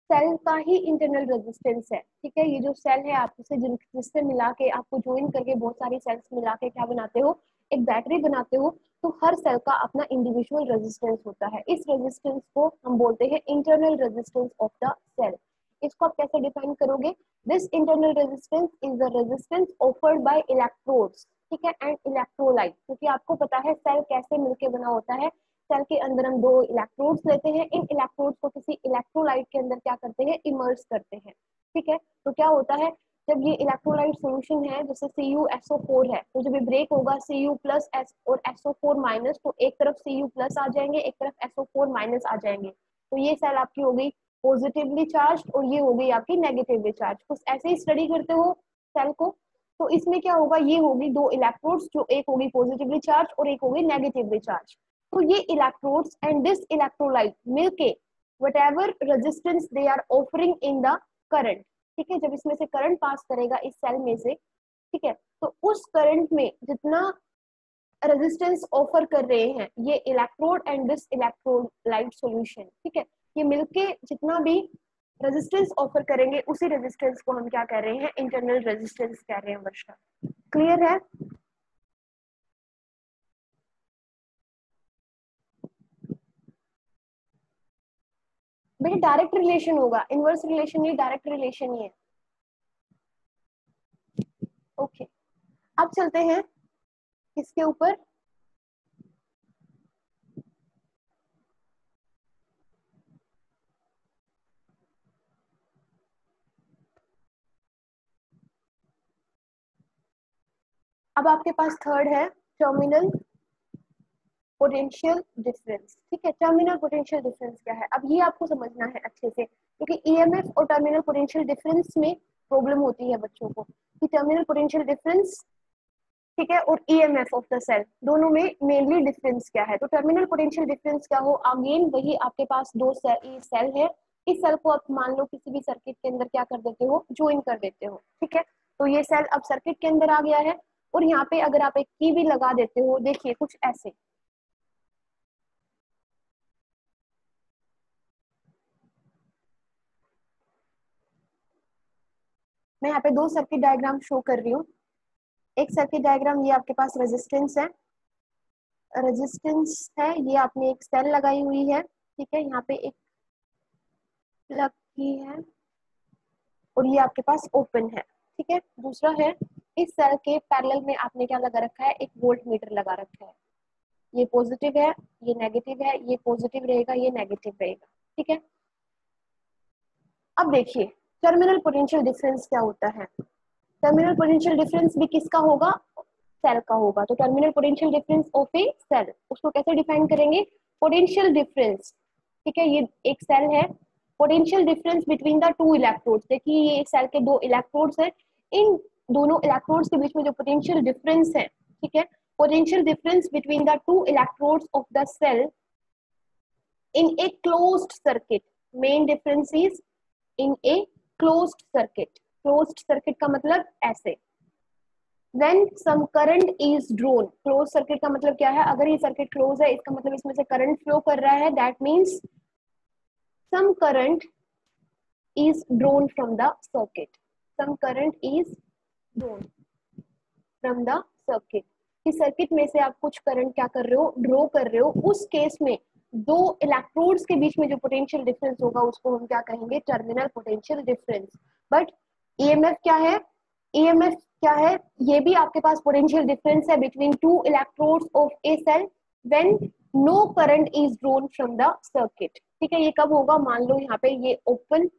सेल का ही इंटरनल रेजिस्टेंस है, ठीक है? ये जो सेल है आप उसे जिससे मिला के आपको ज्वाइन करके बहुत सारी सेल्स मिला के क्या बनाते हो? एक बैटरी बनाते हो तो हर सेल का अपना इंडिविजुअल रेजिस्टेंस होता है। इस रेजिस्टेंस को हम बोलते हैं internal resistance of the cell इसको आप कैसे डिफाइन करोगे? This internal resistance is the resistance offered by electrodes ठीक है? एंड इलेक्ट्रोलाइट क्योंकि आपको पता है सेल कैसे मिलके बना होता है। सेल के अंदर हम दो इलेक्ट्रोड्स लेते हैं। इन इलेक्ट्रोड्स को किसी इलेक्ट्रोलाइट के अंदर क्या करते हैं? इमर्स करते हैं। ठीक है? तो क्या होता है? जब ये इलेक्ट्रोलाइट सॉल्यूशन है, जैसे सी यू फोर है तो जब ये ब्रेक होगा सी यू प्लस एस और एसओ फोर माइनस तो एक तरफ़ सी यू प्लस आ जाएँगे, एक तरफ़ एसओ फोर माइनस आ जाएँगे। तो ये सेल आपकी हो गई पॉजिटिवली चार्ज और ये हो गई आपकी नेगेटिवली चार्ज कुछ ऐसे ही स्टडी करते हो सेल को। तो इसमें क्या होगा? ये होगी दो इलेक्ट्रोड्स जो एक होगी पॉजिटिवली चार्ज और एक होगी नेगेटिवली चार्ज तो ये इलेक्ट्रोड्स एंड दिस इलेक्ट्रोलाइट मिलके whatever resistance they are offering in the current ठीक है? जब इसमें से करंट पास करेगा इस सेल में से, ठीक है? तो उस करंट में जितना रेजिस्टेंस ऑफ़र कर रहे हैं, ये electrode and this electrolyte solution ठीक है? ये मिलके जितना भी रेजिस्टेंस ऑफ़र करेंगे, उसी रेजिस्टेंस को हम क्या कह रहे हैं? इंटरनल रेजिस्टेंस कह रहे हैं वर्षा। क्लियर है? बेटा डायरेक्ट रिलेशन होगा। इनवर्स रिलेशन नहीं डायरेक्ट रिलेशन ही है। ओके अब चलते हैं इसके ऊपर। अब आपके पास थर्ड है टर्मिनल पोटेंशियल डिफरेंस ठीक है टर्मिनल पोटेंशियल डिफरेंस क्या है? अब ये आपको समझना है अच्छे से क्योंकि ईएमएफ और टर्मिनल पोटेंशियल डिफरेंस में प्रॉब्लम होती है बच्चों को। कि टर्मिनल पोटेंशियल डिफरेंस ठीक है, और ईएमएफ ऑफ़ द सेल दोनों में मेनली डिफरेंस क्या है? तो टर्मिनल पोटेंशियल डिफरेंस क्या हो? अगेन वही आपके पास दो सेल सेल है। इस सेल को आप मान लो किसी भी सर्किट के अंदर क्या कर देते हो? ज्वाइन कर देते हो, ठीक है? तो ये सेल अब सर्किट के अंदर आ गया है। और यहाँ पे अगर आप एक की भी लगा देते हो, देखिए कुछ ऐसे। मैं यहाँ पे दो सर्किट डायग्राम शो कर रही हूँ। एक सर्किट डायग्राम ये आपके पास रेजिस्टेंस है। रेजिस्टेंस है, ये आपने एक सेल लगाई हुई है, ठीक है? यहाँ पे एक प्लग की है और ये आपके पास ओपन है, ठीक है? दूसरा है, इस सेल के पैरेलल में आपने क्या लगा रखा है? एक वोल्ट मीटर लगा रखा है। ये पॉजिटिव है, ये नेगेटिव है, ये पॉजिटिव रहेगा, ये नेगेटिव रहेगा, ठीक है? अब देखिए टर्मिनल पोटेंशियल डिफरेंस क्या होता है? टर्मिनल पोटेंशियल डिफरेंस भी किसका होगा? सेल का होगा। तो terminal potential difference of a cell उसको कैसे डिफाइन करेंगे? पोटेंशियल डिफरेंस ठीक है? ये एक सेल है। Potential difference between the two electrodes देखिए ये एक सेल के दो इलेक्ट्रोड्स हैं। इन दोनों इलेक्ट्रोड्स के बीच में जो पोटेंशियल डिफरेंस है, ठीक है? Potential difference between the two electrodes of the cell in a closed circuit main difference is in a closed circuit closed circuit का मतलब ऐसे। When some current is drawn, closed circuit का मतलब क्या है? अगर ये सर्किट क्लोज है, इसका मतलब इसमें से करंट फ्लो कर रहा है that means some current is drawn from the circuit. Some current is drawn from the circuit. इस सर्किट में से आप कुछ करंट क्या कर रहे हो? ड्रॉ कर रहे हो। उस केस में दो इलेक्ट्रोड्स के बीच में जो पोटेंशियल डिफरेंस होगा, उसको हम क्या कहेंगे? Terminal potential difference but EMF क्या है? ईएमएफ क्या है? ये भी आपके पास पोटेंशियल डिफरेंस है between two electrodes of a cell when no current is drawn from the circuit ठीक है, ये कब होगा? मान लो यहाँ पे ये ओपन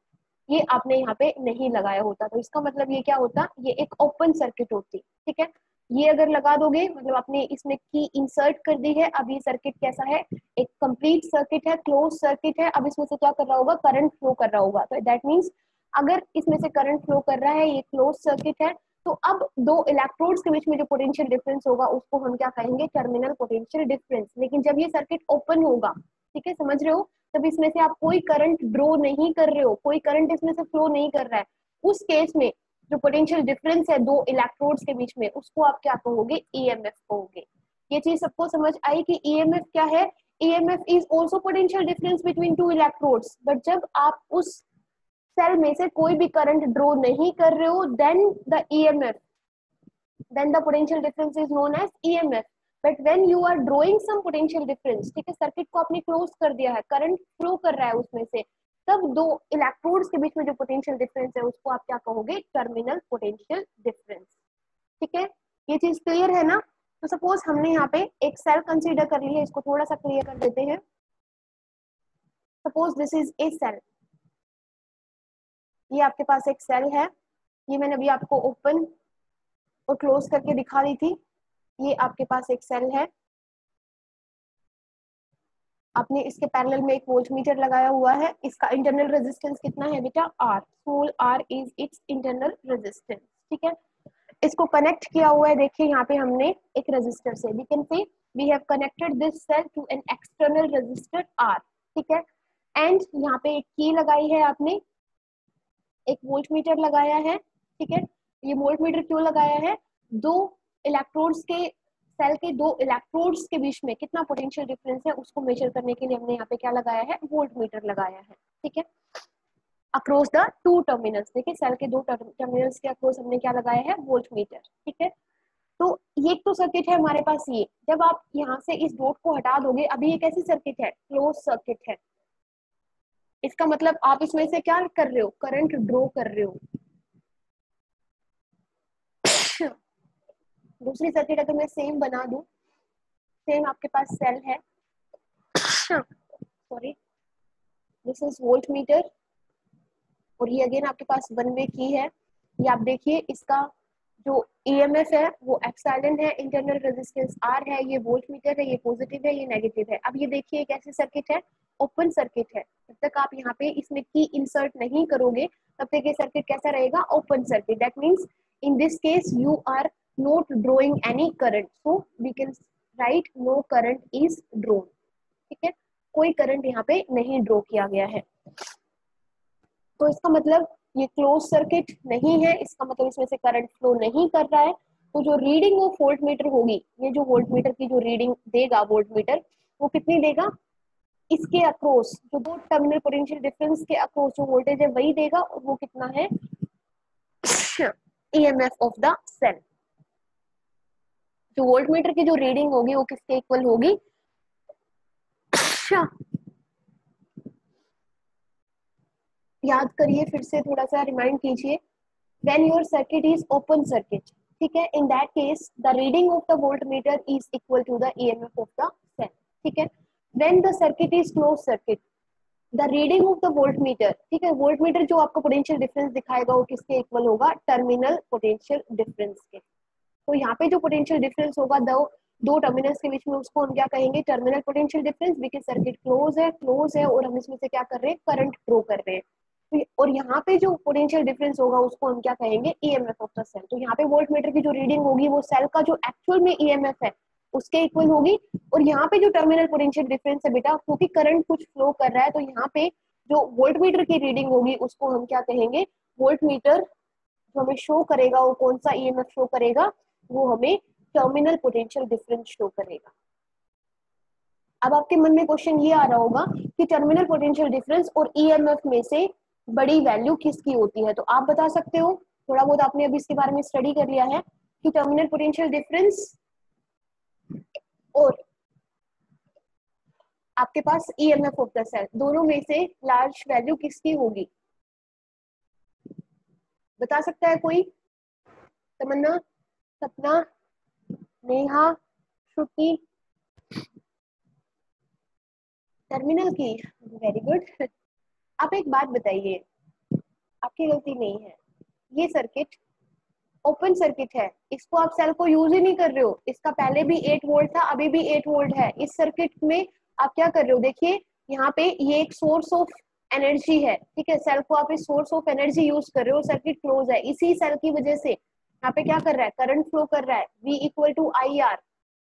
ये आपने यहाँ पे नहीं लगाया होता। तो इसका मतलब ये क्या होता? ये एक ओपन सर्किट होती। ठीक है? ये अगर लगा दोगे मतलब आपने इसमें की इंसर्ट कर दी है, अब ये सर्किट कैसा है? एक कंप्लीट सर्किट है क्लोज सर्किट है, अब इसमें से क्या कर रहा होगा? करंट फ्लो कर रहा होगा। तो दैट मीन्स अगर इसमें से करंट फ्लो कर रहा है, ये क्लोज सर्किट है तो अब दो इलेक्ट्रोड्स के बीच में जो पोटेंशियल डिफरेंस होगा, उसको हम क्या कहेंगे? टर्मिनल पोटेंशियल डिफरेंस लेकिन जब ये सर्किट ओपन होगा, ठीक है, समझ रहे हो? तब इसमें से आप कोई करंट ड्रो नहीं कर रहे हो, कोई करंट इसमें से फ्लो नहीं कर रहा है। उस केस में जो पोटेंशियल डिफरेंस है दो इलेक्ट्रोड्स के बीच में, उसको आप क्या कहोगे? ईएमएफ e कहोगे। ये चीज़ सबको समझ आई कि ईएमएफ e क्या है? EMF is also potential difference between two electrodes but जब आप उस सेल में से कोई भी करंट ड्रो नहीं कर रहे हो then the EMF then the potential difference is known as EMF but when you are drawing some potential difference ठीक है सर्किट को आपने क्लोज कर दिया है करंट फ्लो कर रहा है उसमें से तब दो इलेक्ट्रोड्स के बीच में जो पोटेंशियल डिफरेंस है, उसको आप क्या कहोगे? टर्मिनल पोटेंशियल डिफरेंस ठीक है? ये चीज़ क्लियर है ना? तो सपोज़ हमने यहाँ पे एक सेल कंसीडर कर लिया, इसको थोड़ा सा क्लियर कर देते हैं। Suppose this is a cell ये आपके पास एक सेल है। ये मैंने अभी आपको ओपन और क्लोज करके दिखा दी थी। ये आपके पास एक सेल है। आपने इसके पैरेलल में एक वोल्ट मीटर लगाया हुआ है। इसका इंटरनल रेजिस्टेंस कितना है बेटा? R small r is its internal resistance ठीक है? इसको कनेक्ट किया हुआ है। देखिए, यहाँ पे हमने एक रेजिस्टर से we can say we have connected this cell to an external resistor R ठीक है? एंड यहाँ पे एक की लगाई है आपने। एक वोल्ट मीटर लगाया है। ठीक है? ये वोल्ट मीटर क्यों लगाया है? दो इलेक्ट्रोड्स के सेल के दो इलेक्ट्रोड्स के बीच में कितना पोटेंशियल डिफरेंस है, उसको मेजर करने के लिए हमने यहाँ पे क्या लगाया है? वोल्ट मीटर लगाया है, ठीक है? अक्रॉस द टू टर्मिनल्स देखिए सेल के दो टर्मिनल्स के अक्रॉस हमने क्या लगाया है? वोल्ट मीटर ठीक है? तो ये तो सर्किट है हमारे पास ये। जब आप यहाँ से इस डॉट को हटा दोगे, अभी ये कैसी सर्किट है? क्लोज सर्किट है। इसका मतलब आप इसमें से क्या कर रहे हो? करंट ड्रॉ कर रहे हो। दूसरी सर्किट अगर मैं सेम बना दू सेम आपके पास सेल है। Sorry this is voltmeter और ये अगेन आपके पास वन वे की है। ये आप देखिए इसका जो ईएमएफ e है वो एक्साइलन है इंटरनल रेजिस्टेंस आर है ये वोल्ट मीटर है ये पॉजिटिव है ये नेगेटिव है। अब ये देखिए कैसे सर्किट है ओपन सर्किट है। जब तक आप यहाँ पे इसमें की इंसर्ट नहीं करोगे तब तक ये सर्किट कैसा रहेगा? Open circuit that means in this case you are not drawing any current. So we can write no current is drawn. ठीक है? कोई करंट यहाँ पे नहीं ड्रॉ किया गया है। तो इसका मतलब ये क्लोज सर्किट नहीं है। इसका मतलब इसमें से करंट फ्लो नहीं कर रहा है। तो जो रीडिंग वो वोल्ट मीटर होगी ये जो वोल्ट मीटर की जो रीडिंग देगा वोल्ट मीटर वो कितनी देगा? इसके अक्रोस जो दो टर्मिनल पोटेंशियल डिफरेंस के अक्रोस जो वोल्टेज है वही देगा और वो कितना है? ईएमएफ ऑफ़ द सेल जो वोल्ट मीटर की जो रीडिंग होगी वो किसके इक्वल होगी? याद करिए फिर से थोड़ा सा रिमाइंड कीजिए। When your circuit is open circuit ठीक है? In that case the reading of the voltmeter is equal to the EMF of the cell ठीक है? When the circuit is close circuit the reading of the voltmeter ठीक है? वोल्ट मीटर जो आपको पोटेंशियल डिफरेंस दिखाएगा, वो किसके इक्वल होगा? टर्मिनल पोटेंशियल डिफरेंस के। तो यहाँ पे जो पोटेंशियल डिफरेंस होगा, दो दो टर्मिनल्स के बीच में उसको हम क्या कहेंगे? Terminal potential difference because circuit close है क्लोज है, और हम इसमें से क्या कर रहे हैं? करंट फ्लो कर रहे हैं। और यहाँ पे जो पोटेंशियल डिफरेंस होगा, उसको हम क्या कहेंगे? ईएमएफ ऑफ़ द सेल तो यहाँ पे वोल्ट मीटर की जो रीडिंग होगी, वो सेल का जो एक्चुअल में ईएमएफ है, उसके इक्वल होगी। और यहाँ पे जो टर्मिनल पोटेंशियल डिफरेंस है बेटा, क्योंकि करंट कुछ फ्लो कर रहा है तो यहाँ पे जो वोल्ट मीटर की रीडिंग होगी, उसको हम क्या कहेंगे? वोल्ट मीटर जो हमें शो करेगा, वो कौन सा ईएमएफ शो करेगा? वो हमें टर्मिनल पोटेंशियल डिफरेंस शो करेगा। अब आपके मन में क्वेश्चन ये आ रहा होगा कि टर्मिनल पोटेंशियल डिफरेंस और ईएमएफ में से बड़ी वैल्यू किसकी होती है? तो आप बता सकते हो थोड़ा बहुत आपने अभी इसके बारे में स्टडी कर लिया है कि टर्मिनल पोटेंशियल डिफरेंस और आपके पास ईएमएफ ऑफ़ द सेल दोनों में से लार्ज वैल्यू किसकी होगी? बता सकता है कोई? तमन्ना? सपना, नेहा, श्रुति। टर्मिनल की। वेरी गुड आप एक बात बताइए। आपकी गलती नहीं है। ये सर्किट ओपन सर्किट है। इसको आप सेल को यूज़ ही नहीं कर रहे हो। इसका पहले भी एट वोल्ट था, अभी भी एट वोल्ट है। इस सर्किट में आप क्या कर रहे हो? देखिए, यहाँ पे ये एक सोर्स ऑफ़ एनर्जी है। ठीक है सेल को आप इस सोर्स ऑफ़ एनर्जी यूज़ कर रहे हो। सर्किट क्लोज है। इसी सेल की वजह से यहाँ पे क्या कर रहा है? करंट फ्लो कर रहा है. V equal to I R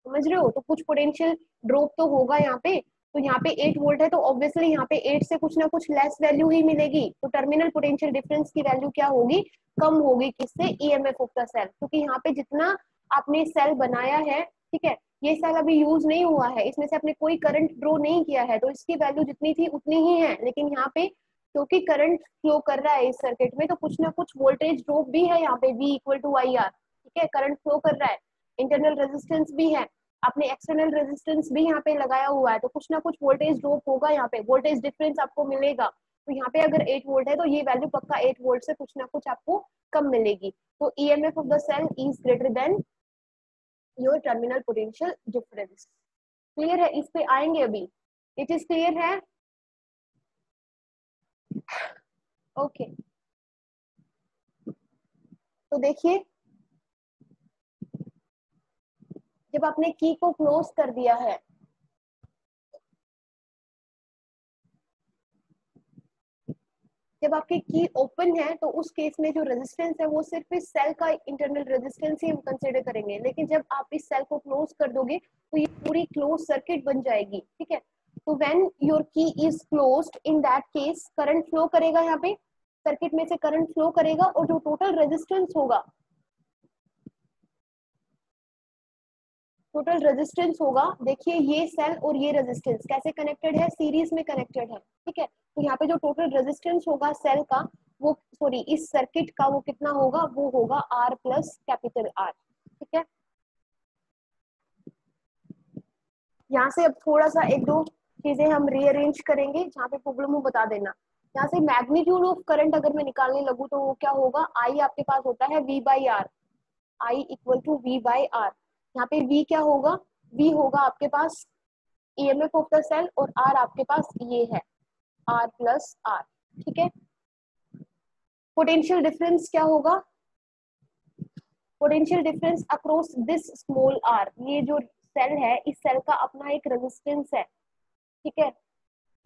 समझ रहे हो? तो कुछ पोटेंशियल ड्रॉप तो होगा यहाँ पे. तो यहाँ पे 8 वोल्ट है तो ऑब्वियसली यहाँ पे 8 से कुछ ना कुछ लेस वैल्यू ही मिलेगी. तो टर्मिनल पोटेंशियल डिफरेंस की वैल्यू क्या होगी? कम होगी किससे? ईएमएफ ऑफ़ द सेल क्योंकि यहाँ पे जितना आपने सेल बनाया है, ठीक है, ये सेल अभी यूज़ नहीं हुआ है. इसमें से आपने कोई करंट ड्रो नहीं किया है तो इसकी वैल्यू जितनी थी उतनी ही है. लेकिन यहाँ पे क्योंकि करंट फ्लो कर रहा है इस सर्किट में तो कुछ ना कुछ वोल्टेज ड्रॉप भी है यहाँ पे, V equal to I R ठीक है? करंट फ्लो कर रहा है। इंटरनल रेजिस्टेंस भी है। आपने एक्सटर्नल रेजिस्टेंस भी यहाँ पे लगाया हुआ है तो कुछ ना कुछ वोल्टेज ड्रॉप होगा यहाँ पे। वोल्टेज डिफरेंस आपको मिलेगा। तो यहाँ पे अगर 8 वोल्ट है तो ये वैल्यू पक्का 8 वोल्ट से कुछ ना कुछ आपको कम मिलेगी। तो E M F of the cell is greater than your terminal potential difference clear है? इस पे आएँगे अभी। इट इज़ क्लियर है? ओके. तो देखिए, जब आपने की को क्लोज कर दिया है, जब आपकी की ओपन है तो उस केस में जो रेजिस्टेंस है, वो सिर्फ़ इस सेल का इंटरनल रेजिस्टेंस ही हम कंसिडर करेंगे लेकिन जब आप इस सेल को क्लोज कर दोगे तो ये पूरी क्लोज सर्किट बन जाएगी, ठीक है तो when your key is closed in that case current flow करेगा यहाँ पे सर्किट में से करंट फ्लो करेगा और जो टोटल रेजिस्टेंस होगा टोटल रेजिस्टेंस होगा, देखिए ये सेल और ये रेजिस्टेंस कैसे कनेक्टेड है? सीरीज़ में कनेक्टेड है, ठीक है? तो यहाँ पे जो टोटल रेजिस्टेंस होगा सेल का, वो सॉरी इस सर्किट का वो कितना होगा? वो होगा आर प्लस कैपिटल आर ठीक है? यहाँ से अब थोड़ा सा एक दो चीज़ें हम रीअरेंज करेंगे, जहाँ पे प्रॉब्लम हो बता देना। यहाँ से मैग्नीट्यूड ऑफ़ करंट अगर मैं निकालने लगू तो वो क्या होगा? आई आपके पास होता है V by R I equal to V by R यहाँ पे v क्या होगा? V होगा आपके पास ईएमएफ ऑफ़ द सेल और r आपके पास ये है। R प्लस आर ठीक है? पोटेंशियल डिफरेंस क्या होगा? Potential difference across this small r ये जो सेल है, इस सेल का अपना एक रेजिस्टेंस है। ठीक है?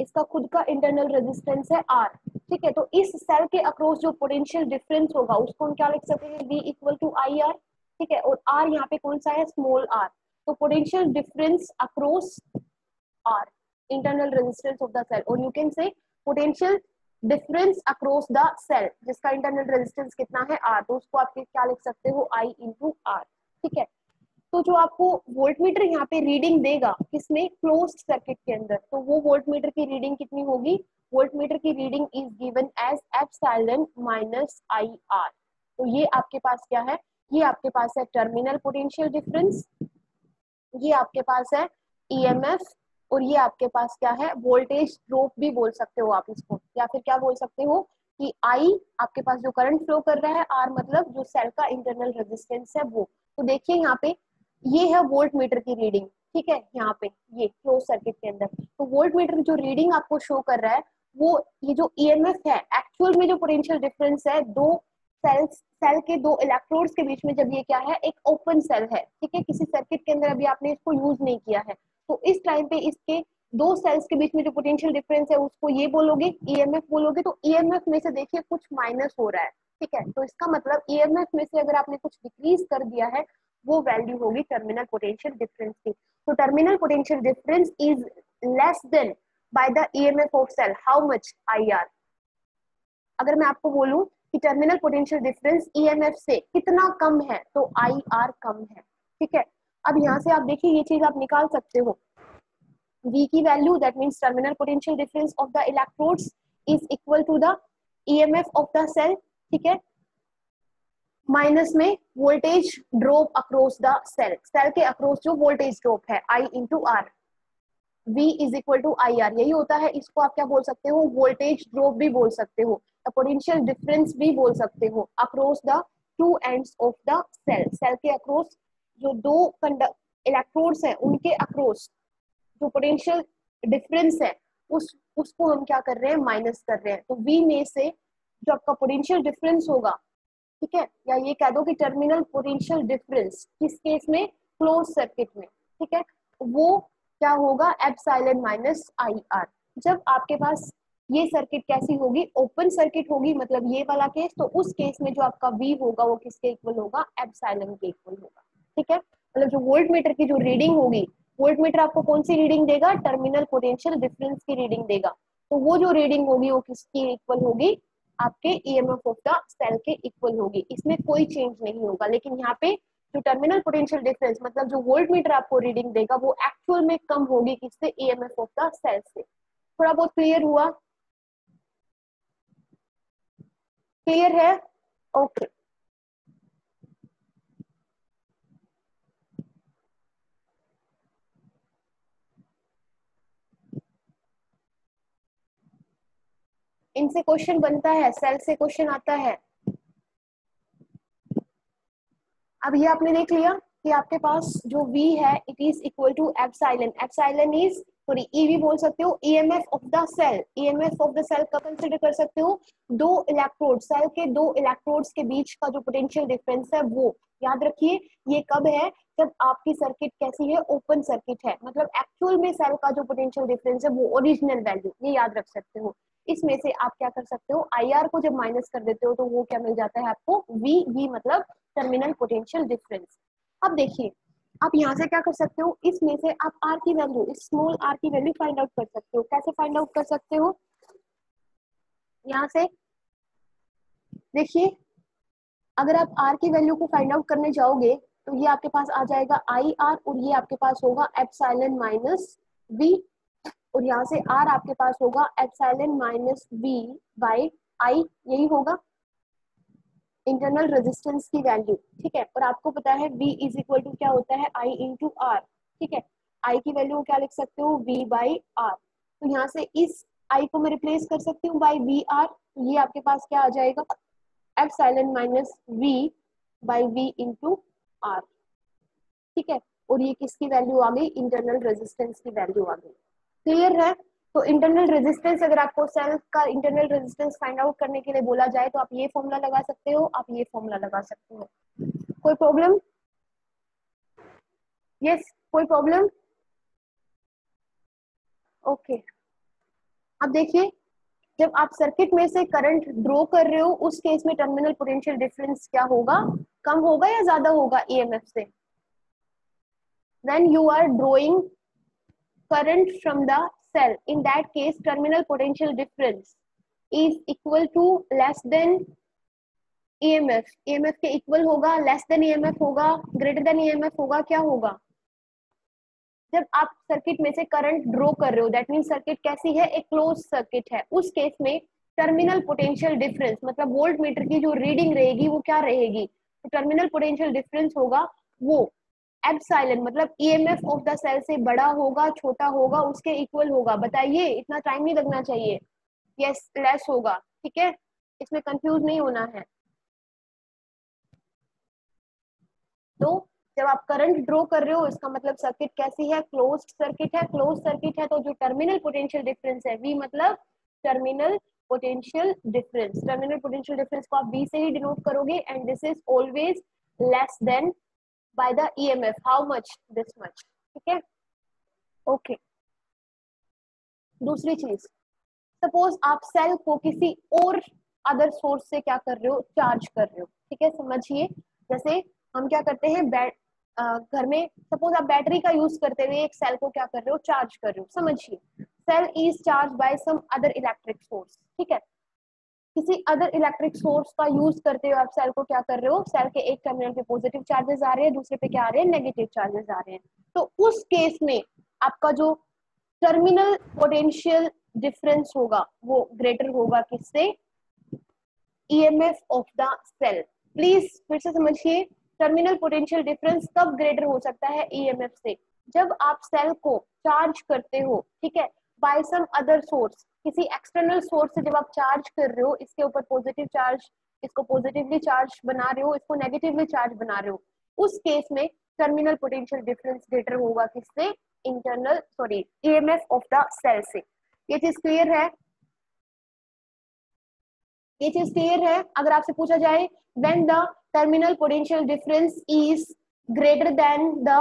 इसका खुद का इंटरनल रेजिस्टेंस है आर ठीक है? तो इस सेल के अक्रॉस जो पोटेंशियल डिफरेंस होगा, उसको हम क्या लिख सकते हैं? V equal to I R ठीक है? और आर यहाँ पे कौन सा है? स्मॉल आर तो potential difference across r internal resistance of the cell और you can say potential difference across the cell जिसका इंटरनल रेजिस्टेंस कितना है? आर तो उसको आप क्या लिख सकते हो? आई इंटू आर ठीक है? तो जो आपको वोल्ट मीटर यहाँ पे रीडिंग देगा किसमें क्लोज सर्किट के अंदर तो वो वोल्ट मीटर की रीडिंग कितनी होगी? वोल्ट मीटर की reading is given as epsilon minus I R तो ये आपके पास क्या है? ये आपके पास है टर्मिनल पोटेंशियल डिफरेंस ये आपके पास है ईएमएफ e और ये आपके पास क्या है? वोल्टेज ड्रॉप भी बोल सकते हो आप इसको। या फिर क्या बोल सकते हो? कि आई आपके पास जो करंट फ्लो कर रहा है आर मतलब जो सेल का इंटरनल रेजिस्टेंस है वो। तो देखिए यहाँ पे ये है वोल्ट मीटर की रीडिंग ठीक है, यहाँ पे, ये क्लोज सर्किट के अंदर। तो वोल्ट मीटर जो रीडिंग आपको शो कर रहा है, वो, ये जो ईएमएफ है एक्चुअल में जो पोटेंशियल डिफरेंस है, दो सेल्स सेल के दो इलेक्ट्रोड्स के बीच में जब ये क्या है, एक ओपन सेल है, ठीक है, किसी सर्किट के अंदर अभी आपने इसको यूज़ नहीं किया है। तो इस टाइम पे इसके दो सेल्स के बीच में जो पोटेंशियल डिफरेंस है, उसको ये बोलोगे ईएमएफ बोलोगे तो ईएमएफ में से देखिए कुछ माइनस हो रहा है, ठीक है। तो इसका मतलब ईएमएफ में से अगर आपने कुछ डिक्रीज कर दिया है वो वैल्यू होगी टर्मिनल पोटेंशियल डिफरेंस की। तो terminal potential difference is less than by the EMF of cell how much IR अगर मैं आपको बोलूँ कि टर्मिनल पोटेंशियल डिफरेंस ईएमएफ से कितना कम है तो आई आर कम है। ठीक है? अब यहाँ से आप देखिए, ये चीज़ आप निकाल सकते हो। V की value that means terminal potential difference of the electrodes is equal to the EMF of the cell ठीक है? माइनस में voltage drop across the cell cell के अक्रॉस जो वोल्टेज ड्रॉप है, I into r V is equal to I R यही होता है, इसको आप क्या बोल सकते हो? वोल्टेज ड्रॉप भी बोल सकते हो। पोटेंशियल डिफरेंस भी बोल सकते हो। Across the two ends of the cell cell के अक्रॉस जो दो इलेक्ट्रोड्स हैं, उनके अक्रॉस जो पोटेंशियल डिफरेंस है, उस, उसको हम क्या कर रहे हैं? माइनस कर रहे हैं। तो वी में से जो आपका पोटेंशियल डिफरेंस होगा ठीक है? या ये कह दो कि टर्मिनल पोटेंशियल डिफरेंस किस केस में? क्लोज सर्किट में, ठीक है? वो क्या होगा? एप्साइलन माइनस आई आर जब आपके पास ये सर्किट कैसी होगी? ओपन सर्किट होगी मतलब ये वाला केस तो उस केस में जो आपका वी होगा, वो किसके इक्वल होगा? एप्साइलन के इक्वल होगा, ठीक है? मतलब जो वोल्ट मीटर की जो रीडिंग होगी वोल्ट मीटर आपको कौन सी रीडिंग देगा? टर्मिनल पोटेंशियल डिफरेंस की रीडिंग देगा। तो वो जो रीडिंग होगी, वो किसकी इक्वल होगी? आपके ईएमएफ ऑफ़ द सेल के इक्वल होगी। इसमें कोई चेंज नहीं होगा। लेकिन यहाँ पे जो टर्मिनल पोटेंशियल डिफरेंस मतलब जो वोल्ट मीटर आपको रीडिंग देगा, वो एक्चुअल में कम होगी किससे? E EMF of the cell से। थोड़ा बहुत क्लियर हुआ? क्लियर है? ओके इनसे क्वेश्चन बनता है, सेल से क्वेश्चन आता है। अब ये आपने देख लिया कि आपके पास जो V है it is equal to epsilon epsilon is sorry E बोल सकते हो EMF of the cell EMF of the cell का कंसिडर कर सकते हो, दो इलेक्ट्रोड सेल के दो इलेक्ट्रोड्स के बीच का जो पोटेंशियल डिफरेंस है, वो। याद रखिए, ये कब है? जब आपकी सर्किट कैसी है? ओपन सर्किट है। मतलब एक्चुअल में सेल का जो पोटेंशियल डिफरेंस है, वो ओरिजिनल वैल्यू ये याद रख सकते हो। इसमें से आप क्या कर सकते हो? आईआर को जब माइनस कर देते हो तो वो क्या मिल जाता है आपको? वी वी मतलब टर्मिनल पोटेंशियल डिफरेंस अब देखिए, आप यहाँ से क्या कर सकते हो? इसमें से आप आर की वैल्यू इस स्मॉल आर की वैल्यू फाइंड आउट कर सकते हो। कैसे फाइंड आउट कर सकते हो? यहाँ से, देखिए, अगर आप आर की वैल्यू को फाइंड आउट करने जाओगे तो ये आपके पास आ जाएगा आई आर और ये आपके पास होगा एप्साइलन माइनस वी और यहाँ से आर आपके पास होगा epsilon minus V by I यही होगा इंटरनल रेजिस्टेंस की वैल्यू ठीक है? और आपको पता है V इज़ इक्वल टू क्या होता है? I इंटू आर ठीक है? I की वैल्यू क्या लिख सकते हो? V बाई आर तो यहाँ से इस I को मैं रिप्लेस कर सकती हूँ बाई वी आर ये आपके पास क्या आ जाएगा? Epsilon minus V by V into r ठीक है? और ये किसकी वैल्यू आ गई? इंटरनल रेजिस्टेंस की वैल्यू आ गई। क्लियर है? तो इंटरनल रेजिस्टेंस अगर आपको सेल का इंटरनल रेजिस्टेंस फाइंड आउट करने के लिए बोला जाए तो आप ये फॉर्मूला लगा सकते हो आप ये फॉर्मूला लगा सकते हो। कोई प्रॉब्लम यस yes, कोई प्रॉब्लम ओके okay. अब देखिए जब आप सर्किट में से करंट ड्रॉ कर रहे हो उस केस में टर्मिनल पोटेंशियल डिफरेंस क्या होगा? कम होगा या ज़्यादा होगा ईएमएफ e से? When you are drawing current from the cell. In that case, terminal potential difference is equal to less than EMF EMF के इक्वल होगा लेस देन EMF होगा ग्रेटर देन EMF होगा, क्या होगा? जब आप सर्किट में से करंट ड्रॉ कर रहे हो दैट मीन सर्किट कैसी है? एक क्लोज सर्किट है। उस केस में टर्मिनल पोटेंशियल डिफरेंस मतलब वोल्ट मीटर की जो रीडिंग रहेगी, वो क्या रहेगी? तो टर्मिनल पोटेंशियल डिफरेंस होगा वो एप्साइलन मतलब ईएमएफ ऑफ़ द सेल से बड़ा होगा, छोटा होगा, उसके इक्वल होगा। बताइए, इतना टाइम नहीं लगना चाहिए। यस लेस होगा, ठीक है? इसमें कंफ्यूज नहीं होना है। तो जब आप करंट ड्रॉ कर रहे हो, इसका मतलब सर्किट कैसी है? क्लोज सर्किट है। क्लोज सर्किट है तो जो टर्मिनल पोटेंशियल डिफरेंस है वी मतलब terminal potential difference terminal potential difference को आप वी से ही डिनोट करोगे and this is always less than by the EMF. How much? This much. ठीक है ओके. दूसरी चीज़। सपोज़ आप सेल को किसी और अदर सोर्स से क्या कर रहे हो? चार्ज कर रहे हो। ठीक है? समझिए? जैसे हम क्या करते हैं? घर में सपोज़ आप बैटरी का यूज़ करते हुए एक सेल को क्या कर रहे हो? चार्ज कर रहे हो। समझिए? Cell is charge by some other electric source ठीक है? किसी अदर इलेक्ट्रिक सोर्स का यूज़ करते हुए आप सेल को क्या कर रहे हो? सेल के एक टर्मिनल पे पॉजिटिव चार्जेस आ रहे हैं, दूसरे पे क्या आ रहे हैं? नेगेटिव चार्जेस आ रहे हैं। तो उस केस में आपका जो टर्मिनल पोटेंशियल डिफरेंस होगा, वो ग्रेटर होगा किससे? EMF of the cell please फिर से समझिए टर्मिनल पोटेंशियल डिफरेंस कब ग्रेटर हो सकता है ईएमएफ से? जब आप सेल को चार्ज करते हो, ठीक है बाय सम अदर सोर्स किसी एक्सटर्नल सोर्स से जब आप चार्ज कर रहे हो, इसके ऊपर पॉजिटिव चार्ज इसको पॉजिटिवली चार्ज बना रहे हो, इसको नेगेटिवली चार्ज बना रहे हो, उस केस में टर्मिनल पोटेंशियल डिफरेंस ग्रेटर होगा किससे? Internal sorry EMF of the cell से। ये चीज़ क्लियर है? ये चीज़ क्लियर है? अगर आपसे पूछा जाए when the terminal potential difference is greater than the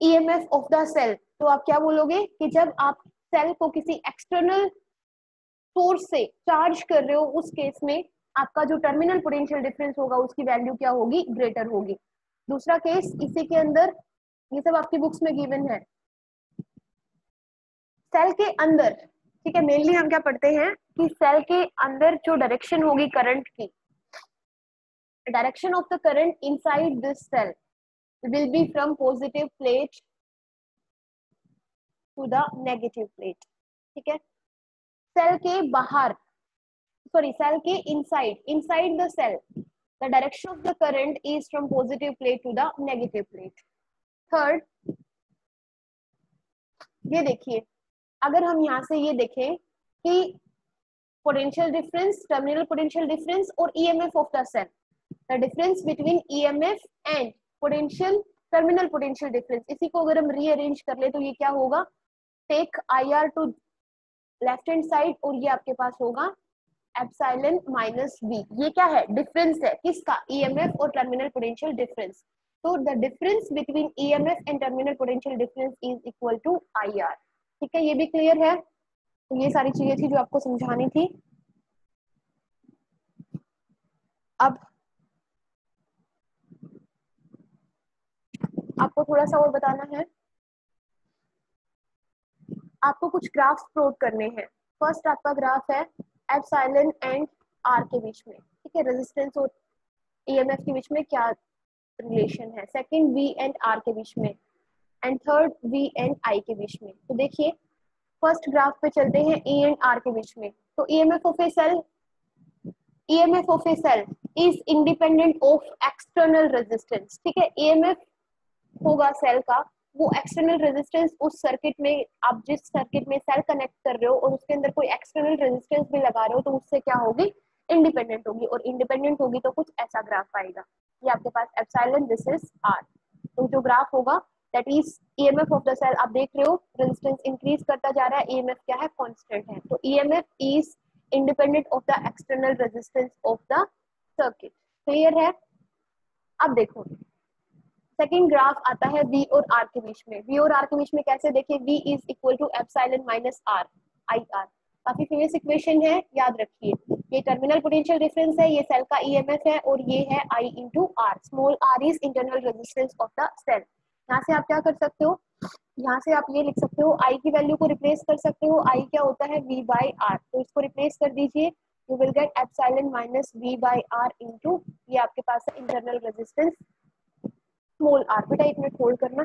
EMF of the cell तो आप क्या बोलोगे कि जब आप सेल को किसी एक्सटर्नल सोर्स से चार्ज कर रहे हो, उस केस में आपका जो टर्मिनल पोटेंशियल डिफरेंस होगा, उसकी वैल्यू क्या होगी? ग्रेटर होगी। दूसरा केस इसी के अंदर, ये सब आपकी बुक्स में गिवन है। सेल के अंदर, ठीक है मेनली हम क्या पढ़ते हैं कि सेल के अंदर जो डायरेक्शन होगी करंट की direction of the current inside this cell will be from positive plate to the negative plate ठीक है? सेल के बाहर सॉरी सेल के inside inside the cell the direction of the current is from positive plate to the negative plate third ये देखिए, अगर हम यहाँ से ये देखें कि potential difference terminal potential difference और E M F of the cell the difference between E M F and potential terminal potential difference इसी को अगर हम रीअरेंज कर ले तो ये क्या होगा? Take I R to left hand side और ये आपके पास होगा एप्साइलन माइनस बी ये क्या है? डिफरेंस है। किसका? ईएमएफ और टर्मिनल पोटेंशियल डिफरेंस तो the difference between EMF and terminal potential difference is equal to I R ठीक है? ये भी क्लियर है? तो ये सारी चीज़ें थी जो आपको समझानी थी। अब आपको थोड़ा सा और बताना है। आपको कुछ ग्राफ्स प्लॉट करने हैं। फ़र्स्ट आपका ग्राफ है एप्साइलन एंड आर के बीच में, ठीक है? रेजिस्टेंस और ईएमएफ के बीच में क्या रिलेशन है? सेकंड वी एंड आर के बीच में and third V and I के बीच में। तो देखिए फ़र्स्ट ग्राफ पे चलते हैं ई एंड आर के बीच में। तो EMF of a cell EMF of a cell is independent of external resistance ठीक है? ईएमएफ होगा सेल का वो एक्सटर्नल रेजिस्टेंस उस सर्किट में, आप जिस सर्किट में सेल कनेक्ट कर रहे हो और उसके अंदर कोई एक्सटर्नल रेजिस्टेंस भी लगा रहे हो तो उससे क्या होगी? इंडिपेंडेंट होगी और इंडिपेंडेंट होगी तो कुछ ऐसा ग्राफ आएगा। ये आपके पास एप्साइलन दिस इज़ आर तो जो ग्राफ होगा that is E EMF of the cell आप देख रहे हो रेजिस्टेंस इंक्रीज करता जा रहा है ईएमएफ क्या है? कांस्टेंट है। तो EMF is independent of the external resistance of the circuit clear है? अब देखो। सेकेंड ग्राफ आता है V और R के बीच में। V और R के बीच में कैसे देखिए V is equal to epsilon minus R I R काफ़ी फ़ेमस इक्वेशन है, याद रखिए। ये टर्मिनल पोटेंशियल डिफरेंस है, ये सेल का ईएमएफ है और ये है I into R small R is internal resistance of the cell यहाँ से आप क्या कर सकते हो? यहाँ से आप ये लिख सकते हो आई की वैल्यू को रिप्लेस कर सकते हो। आई क्या होता है? V बाई आर तो इसको रिप्लेस कर दीजिए। You will get epsilon minus V by R into ये आपके पास है इंटरनल रेजिस्टेंस स्मॉल आर बेटा एक मिनट होल्ड करना।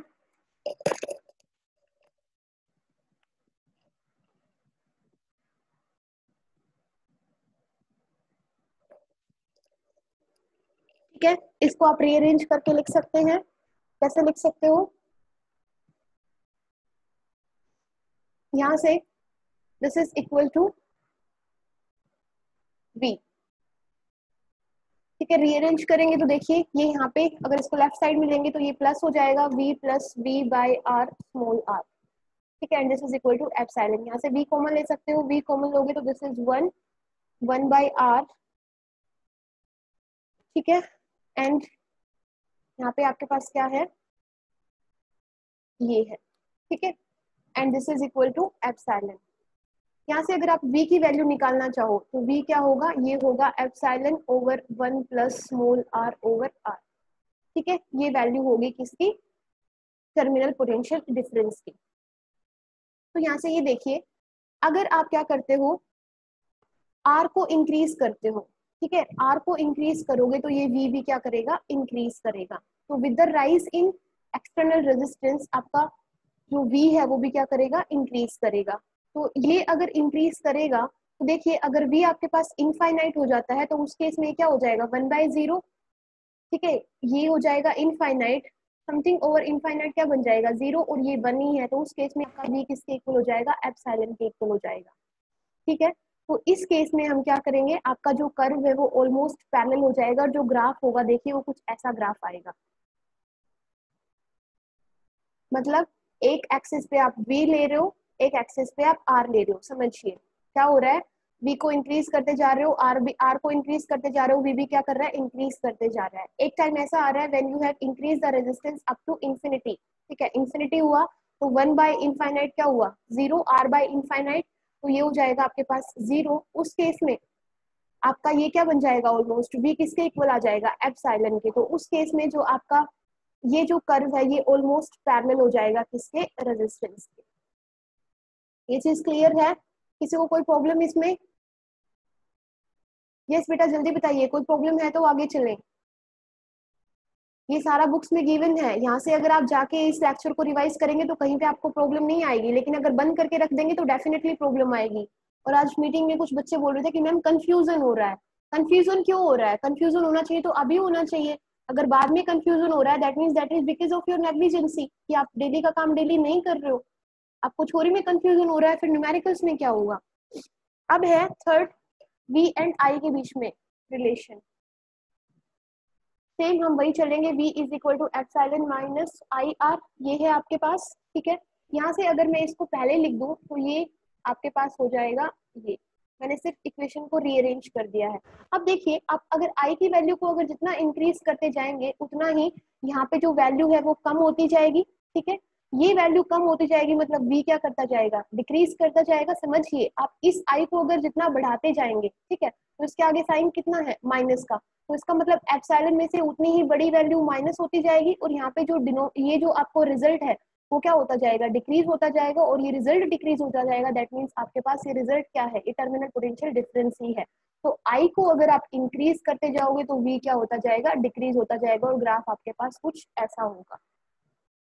ठीक है, इसको आप रीअरेंज करके लिख सकते हैं। कैसे लिख सकते हो? यहाँ से this is equal to V ठीक है रीअरेंज करेंगे तो देखिए, ये यहाँ पे अगर इसको लेफ़्ट साइड में लेंगे तो ये प्लस हो जाएगा, v plus V by R small R ठीक है? And this is equal to epsilon यहाँ से v कॉमन ले सकते हो, v कॉमन लोगे तो this is one one by R ठीक है? एंड यहाँ पे आपके पास क्या है? ये है। ठीक है? And this is equal to epsilon यहाँ से अगर आप v की वैल्यू निकालना चाहो तो v क्या होगा? ये होगा epsilon over one plus small r over r. ठीक है? ये वैल्यू होगी किसकी? टर्मिनल पोटेंशियल डिफरेंस की। तो यहाँ से ये देखिए, अगर आप क्या करते हो, r को इंक्रीज करते हो, ठीक है? r को इंक्रीज करोगे तो ये v भी क्या करेगा? इंक्रीज करेगा। तो with the rise in external resistance आपका जो v है वो भी क्या करेगा? इंक्रीज करेगा। तो ये अगर इंक्रीज करेगा तो देखिए, अगर v आपके पास इनफाइनाइट हो जाता है तो उस केस में क्या हो जाएगा? वन बाय ज़ीरो ठीक है, ये हो जाएगा इनफाइनाइट समथिंग ओवर इनफाइनाइट क्या बन जाएगा? ज़ीरो और ये वन ही है तो उस केस में आपका v किसके इक्वल हो जाएगा? एप्साइलन के इक्वल हो जाएगा. ठीक है तो इस केस में हम क्या करेंगे? आपका जो कर्व है, वो ऑलमोस्ट पैरेलल हो जाएगा जो ग्राफ होगा, देखिए, वो कुछ ऐसा ग्राफ आएगा. मतलब एक एक्सिस पे आप v ले रहे हो एक एक्सेस पे आप आर ले रहे हो, समझिए। क्या हो रहा है? वी को इंक्रीज करते जा रहे हो आर बी आर को इंक्रीज करते जा रहे हो वी भी क्या कर रहा है? इंक्रीज करते जा रहा है। एक टाइम ऐसा आ रहा है when you have increase the resistance up to infinity ठीक है? इंफिनिटी हुआ तो वन बाय इनफाइनाइट क्या हुआ? ज़ीरो आर बाय इनफाइनाइट तो ये हो जाएगा आपके पास ज़ीरो उस केस में आपका ये क्या बन जाएगा ऑलमोस्ट वी किसके इक्वल आ जाएगा? एफ़ साइलन के। तो उस केस में जो आपका ये जो कर्व है, ये ऑलमोस्ट पैरेलल हो जाएगा किसके? रेजिस्टेंस के। ये चीज़ क्लियर है? किसी को कोई प्रॉब्लम इसमें? यस बेटा, जल्दी बताइए, कोई प्रॉब्लम है तो आगे चलें। ये सारा बुक्स में गिवन है। यहाँ से अगर आप जाके इस लेक्चर को रिवाइज करेंगे तो कहीं पे आपको प्रॉब्लम नहीं आएगी। लेकिन अगर बंद करके रख देंगे तो डेफिनेटली प्रॉब्लम आएगी। और आज मीटिंग में कुछ बच्चे बोल रहे थे कि मैम कंफ्यूजन हो रहा है। कंफ्यूजन क्यों हो रहा है? कंफ्यूजन होना चाहिए तो अभी होना चाहिए। अगर बाद में कंफ्यूजन हो रहा है that mean that is because of your negligence कि आप डेली का काम डेली नहीं कर रहे हो। आपको थोड़ी में कंफ्यूजन हो रहा है, फिर न्यूमेरिकल्स में क्या होगा? अब है थर्ड v एंड आई के बीच में रिलेशन सेम हम वही चलेंगे, v is equal to epsilon minus I R ये है आपके पास, ठीक है? यहाँ से अगर मैं इसको पहले लिख दूँ तो ये आपके पास हो जाएगा ये। मैंने सिर्फ़ इक्वेशन को रीअरेंज कर दिया है। अब देखिए, आप अगर आई की वैल्यू को अगर जितना इंक्रीज करते जाएँगे, उतना ही यहाँ पे जो वैल्यू है वो कम होती जाएगी, ठीक है? ये वैल्यू कम होती जाएगी मतलब v क्या करता जाएगा? डिक्रीज करता जाएगा, समझिए। आप इस आई को अगर जितना बढ़ाते जाएँगे, ठीक है तो इसके आगे साइन कितना है? माइनस का। तो इसका मतलब एप्साइलन में से उतनी ही बड़ी वैल्यू माइनस होती जाएगी और यहाँ पे जो डिनो ये जो आपको रिज़ल्ट है, वो क्या होता जाएगा? डिक्रीज होता जाएगा और ये रिज़ल्ट डिक्रीज होता जाएगा। दैट मीन्स आपके पास ये रिज़ल्ट क्या है? ये टर्मिनल पोटेंशियल डिफरेंस ही है। तो आई को अगर आप इंक्रीज करते जाओगे तो वी क्या होता जाएगा? डिक्रीज होता जाएगा और ग्राफ आपके पास कुछ ऐसा होगा।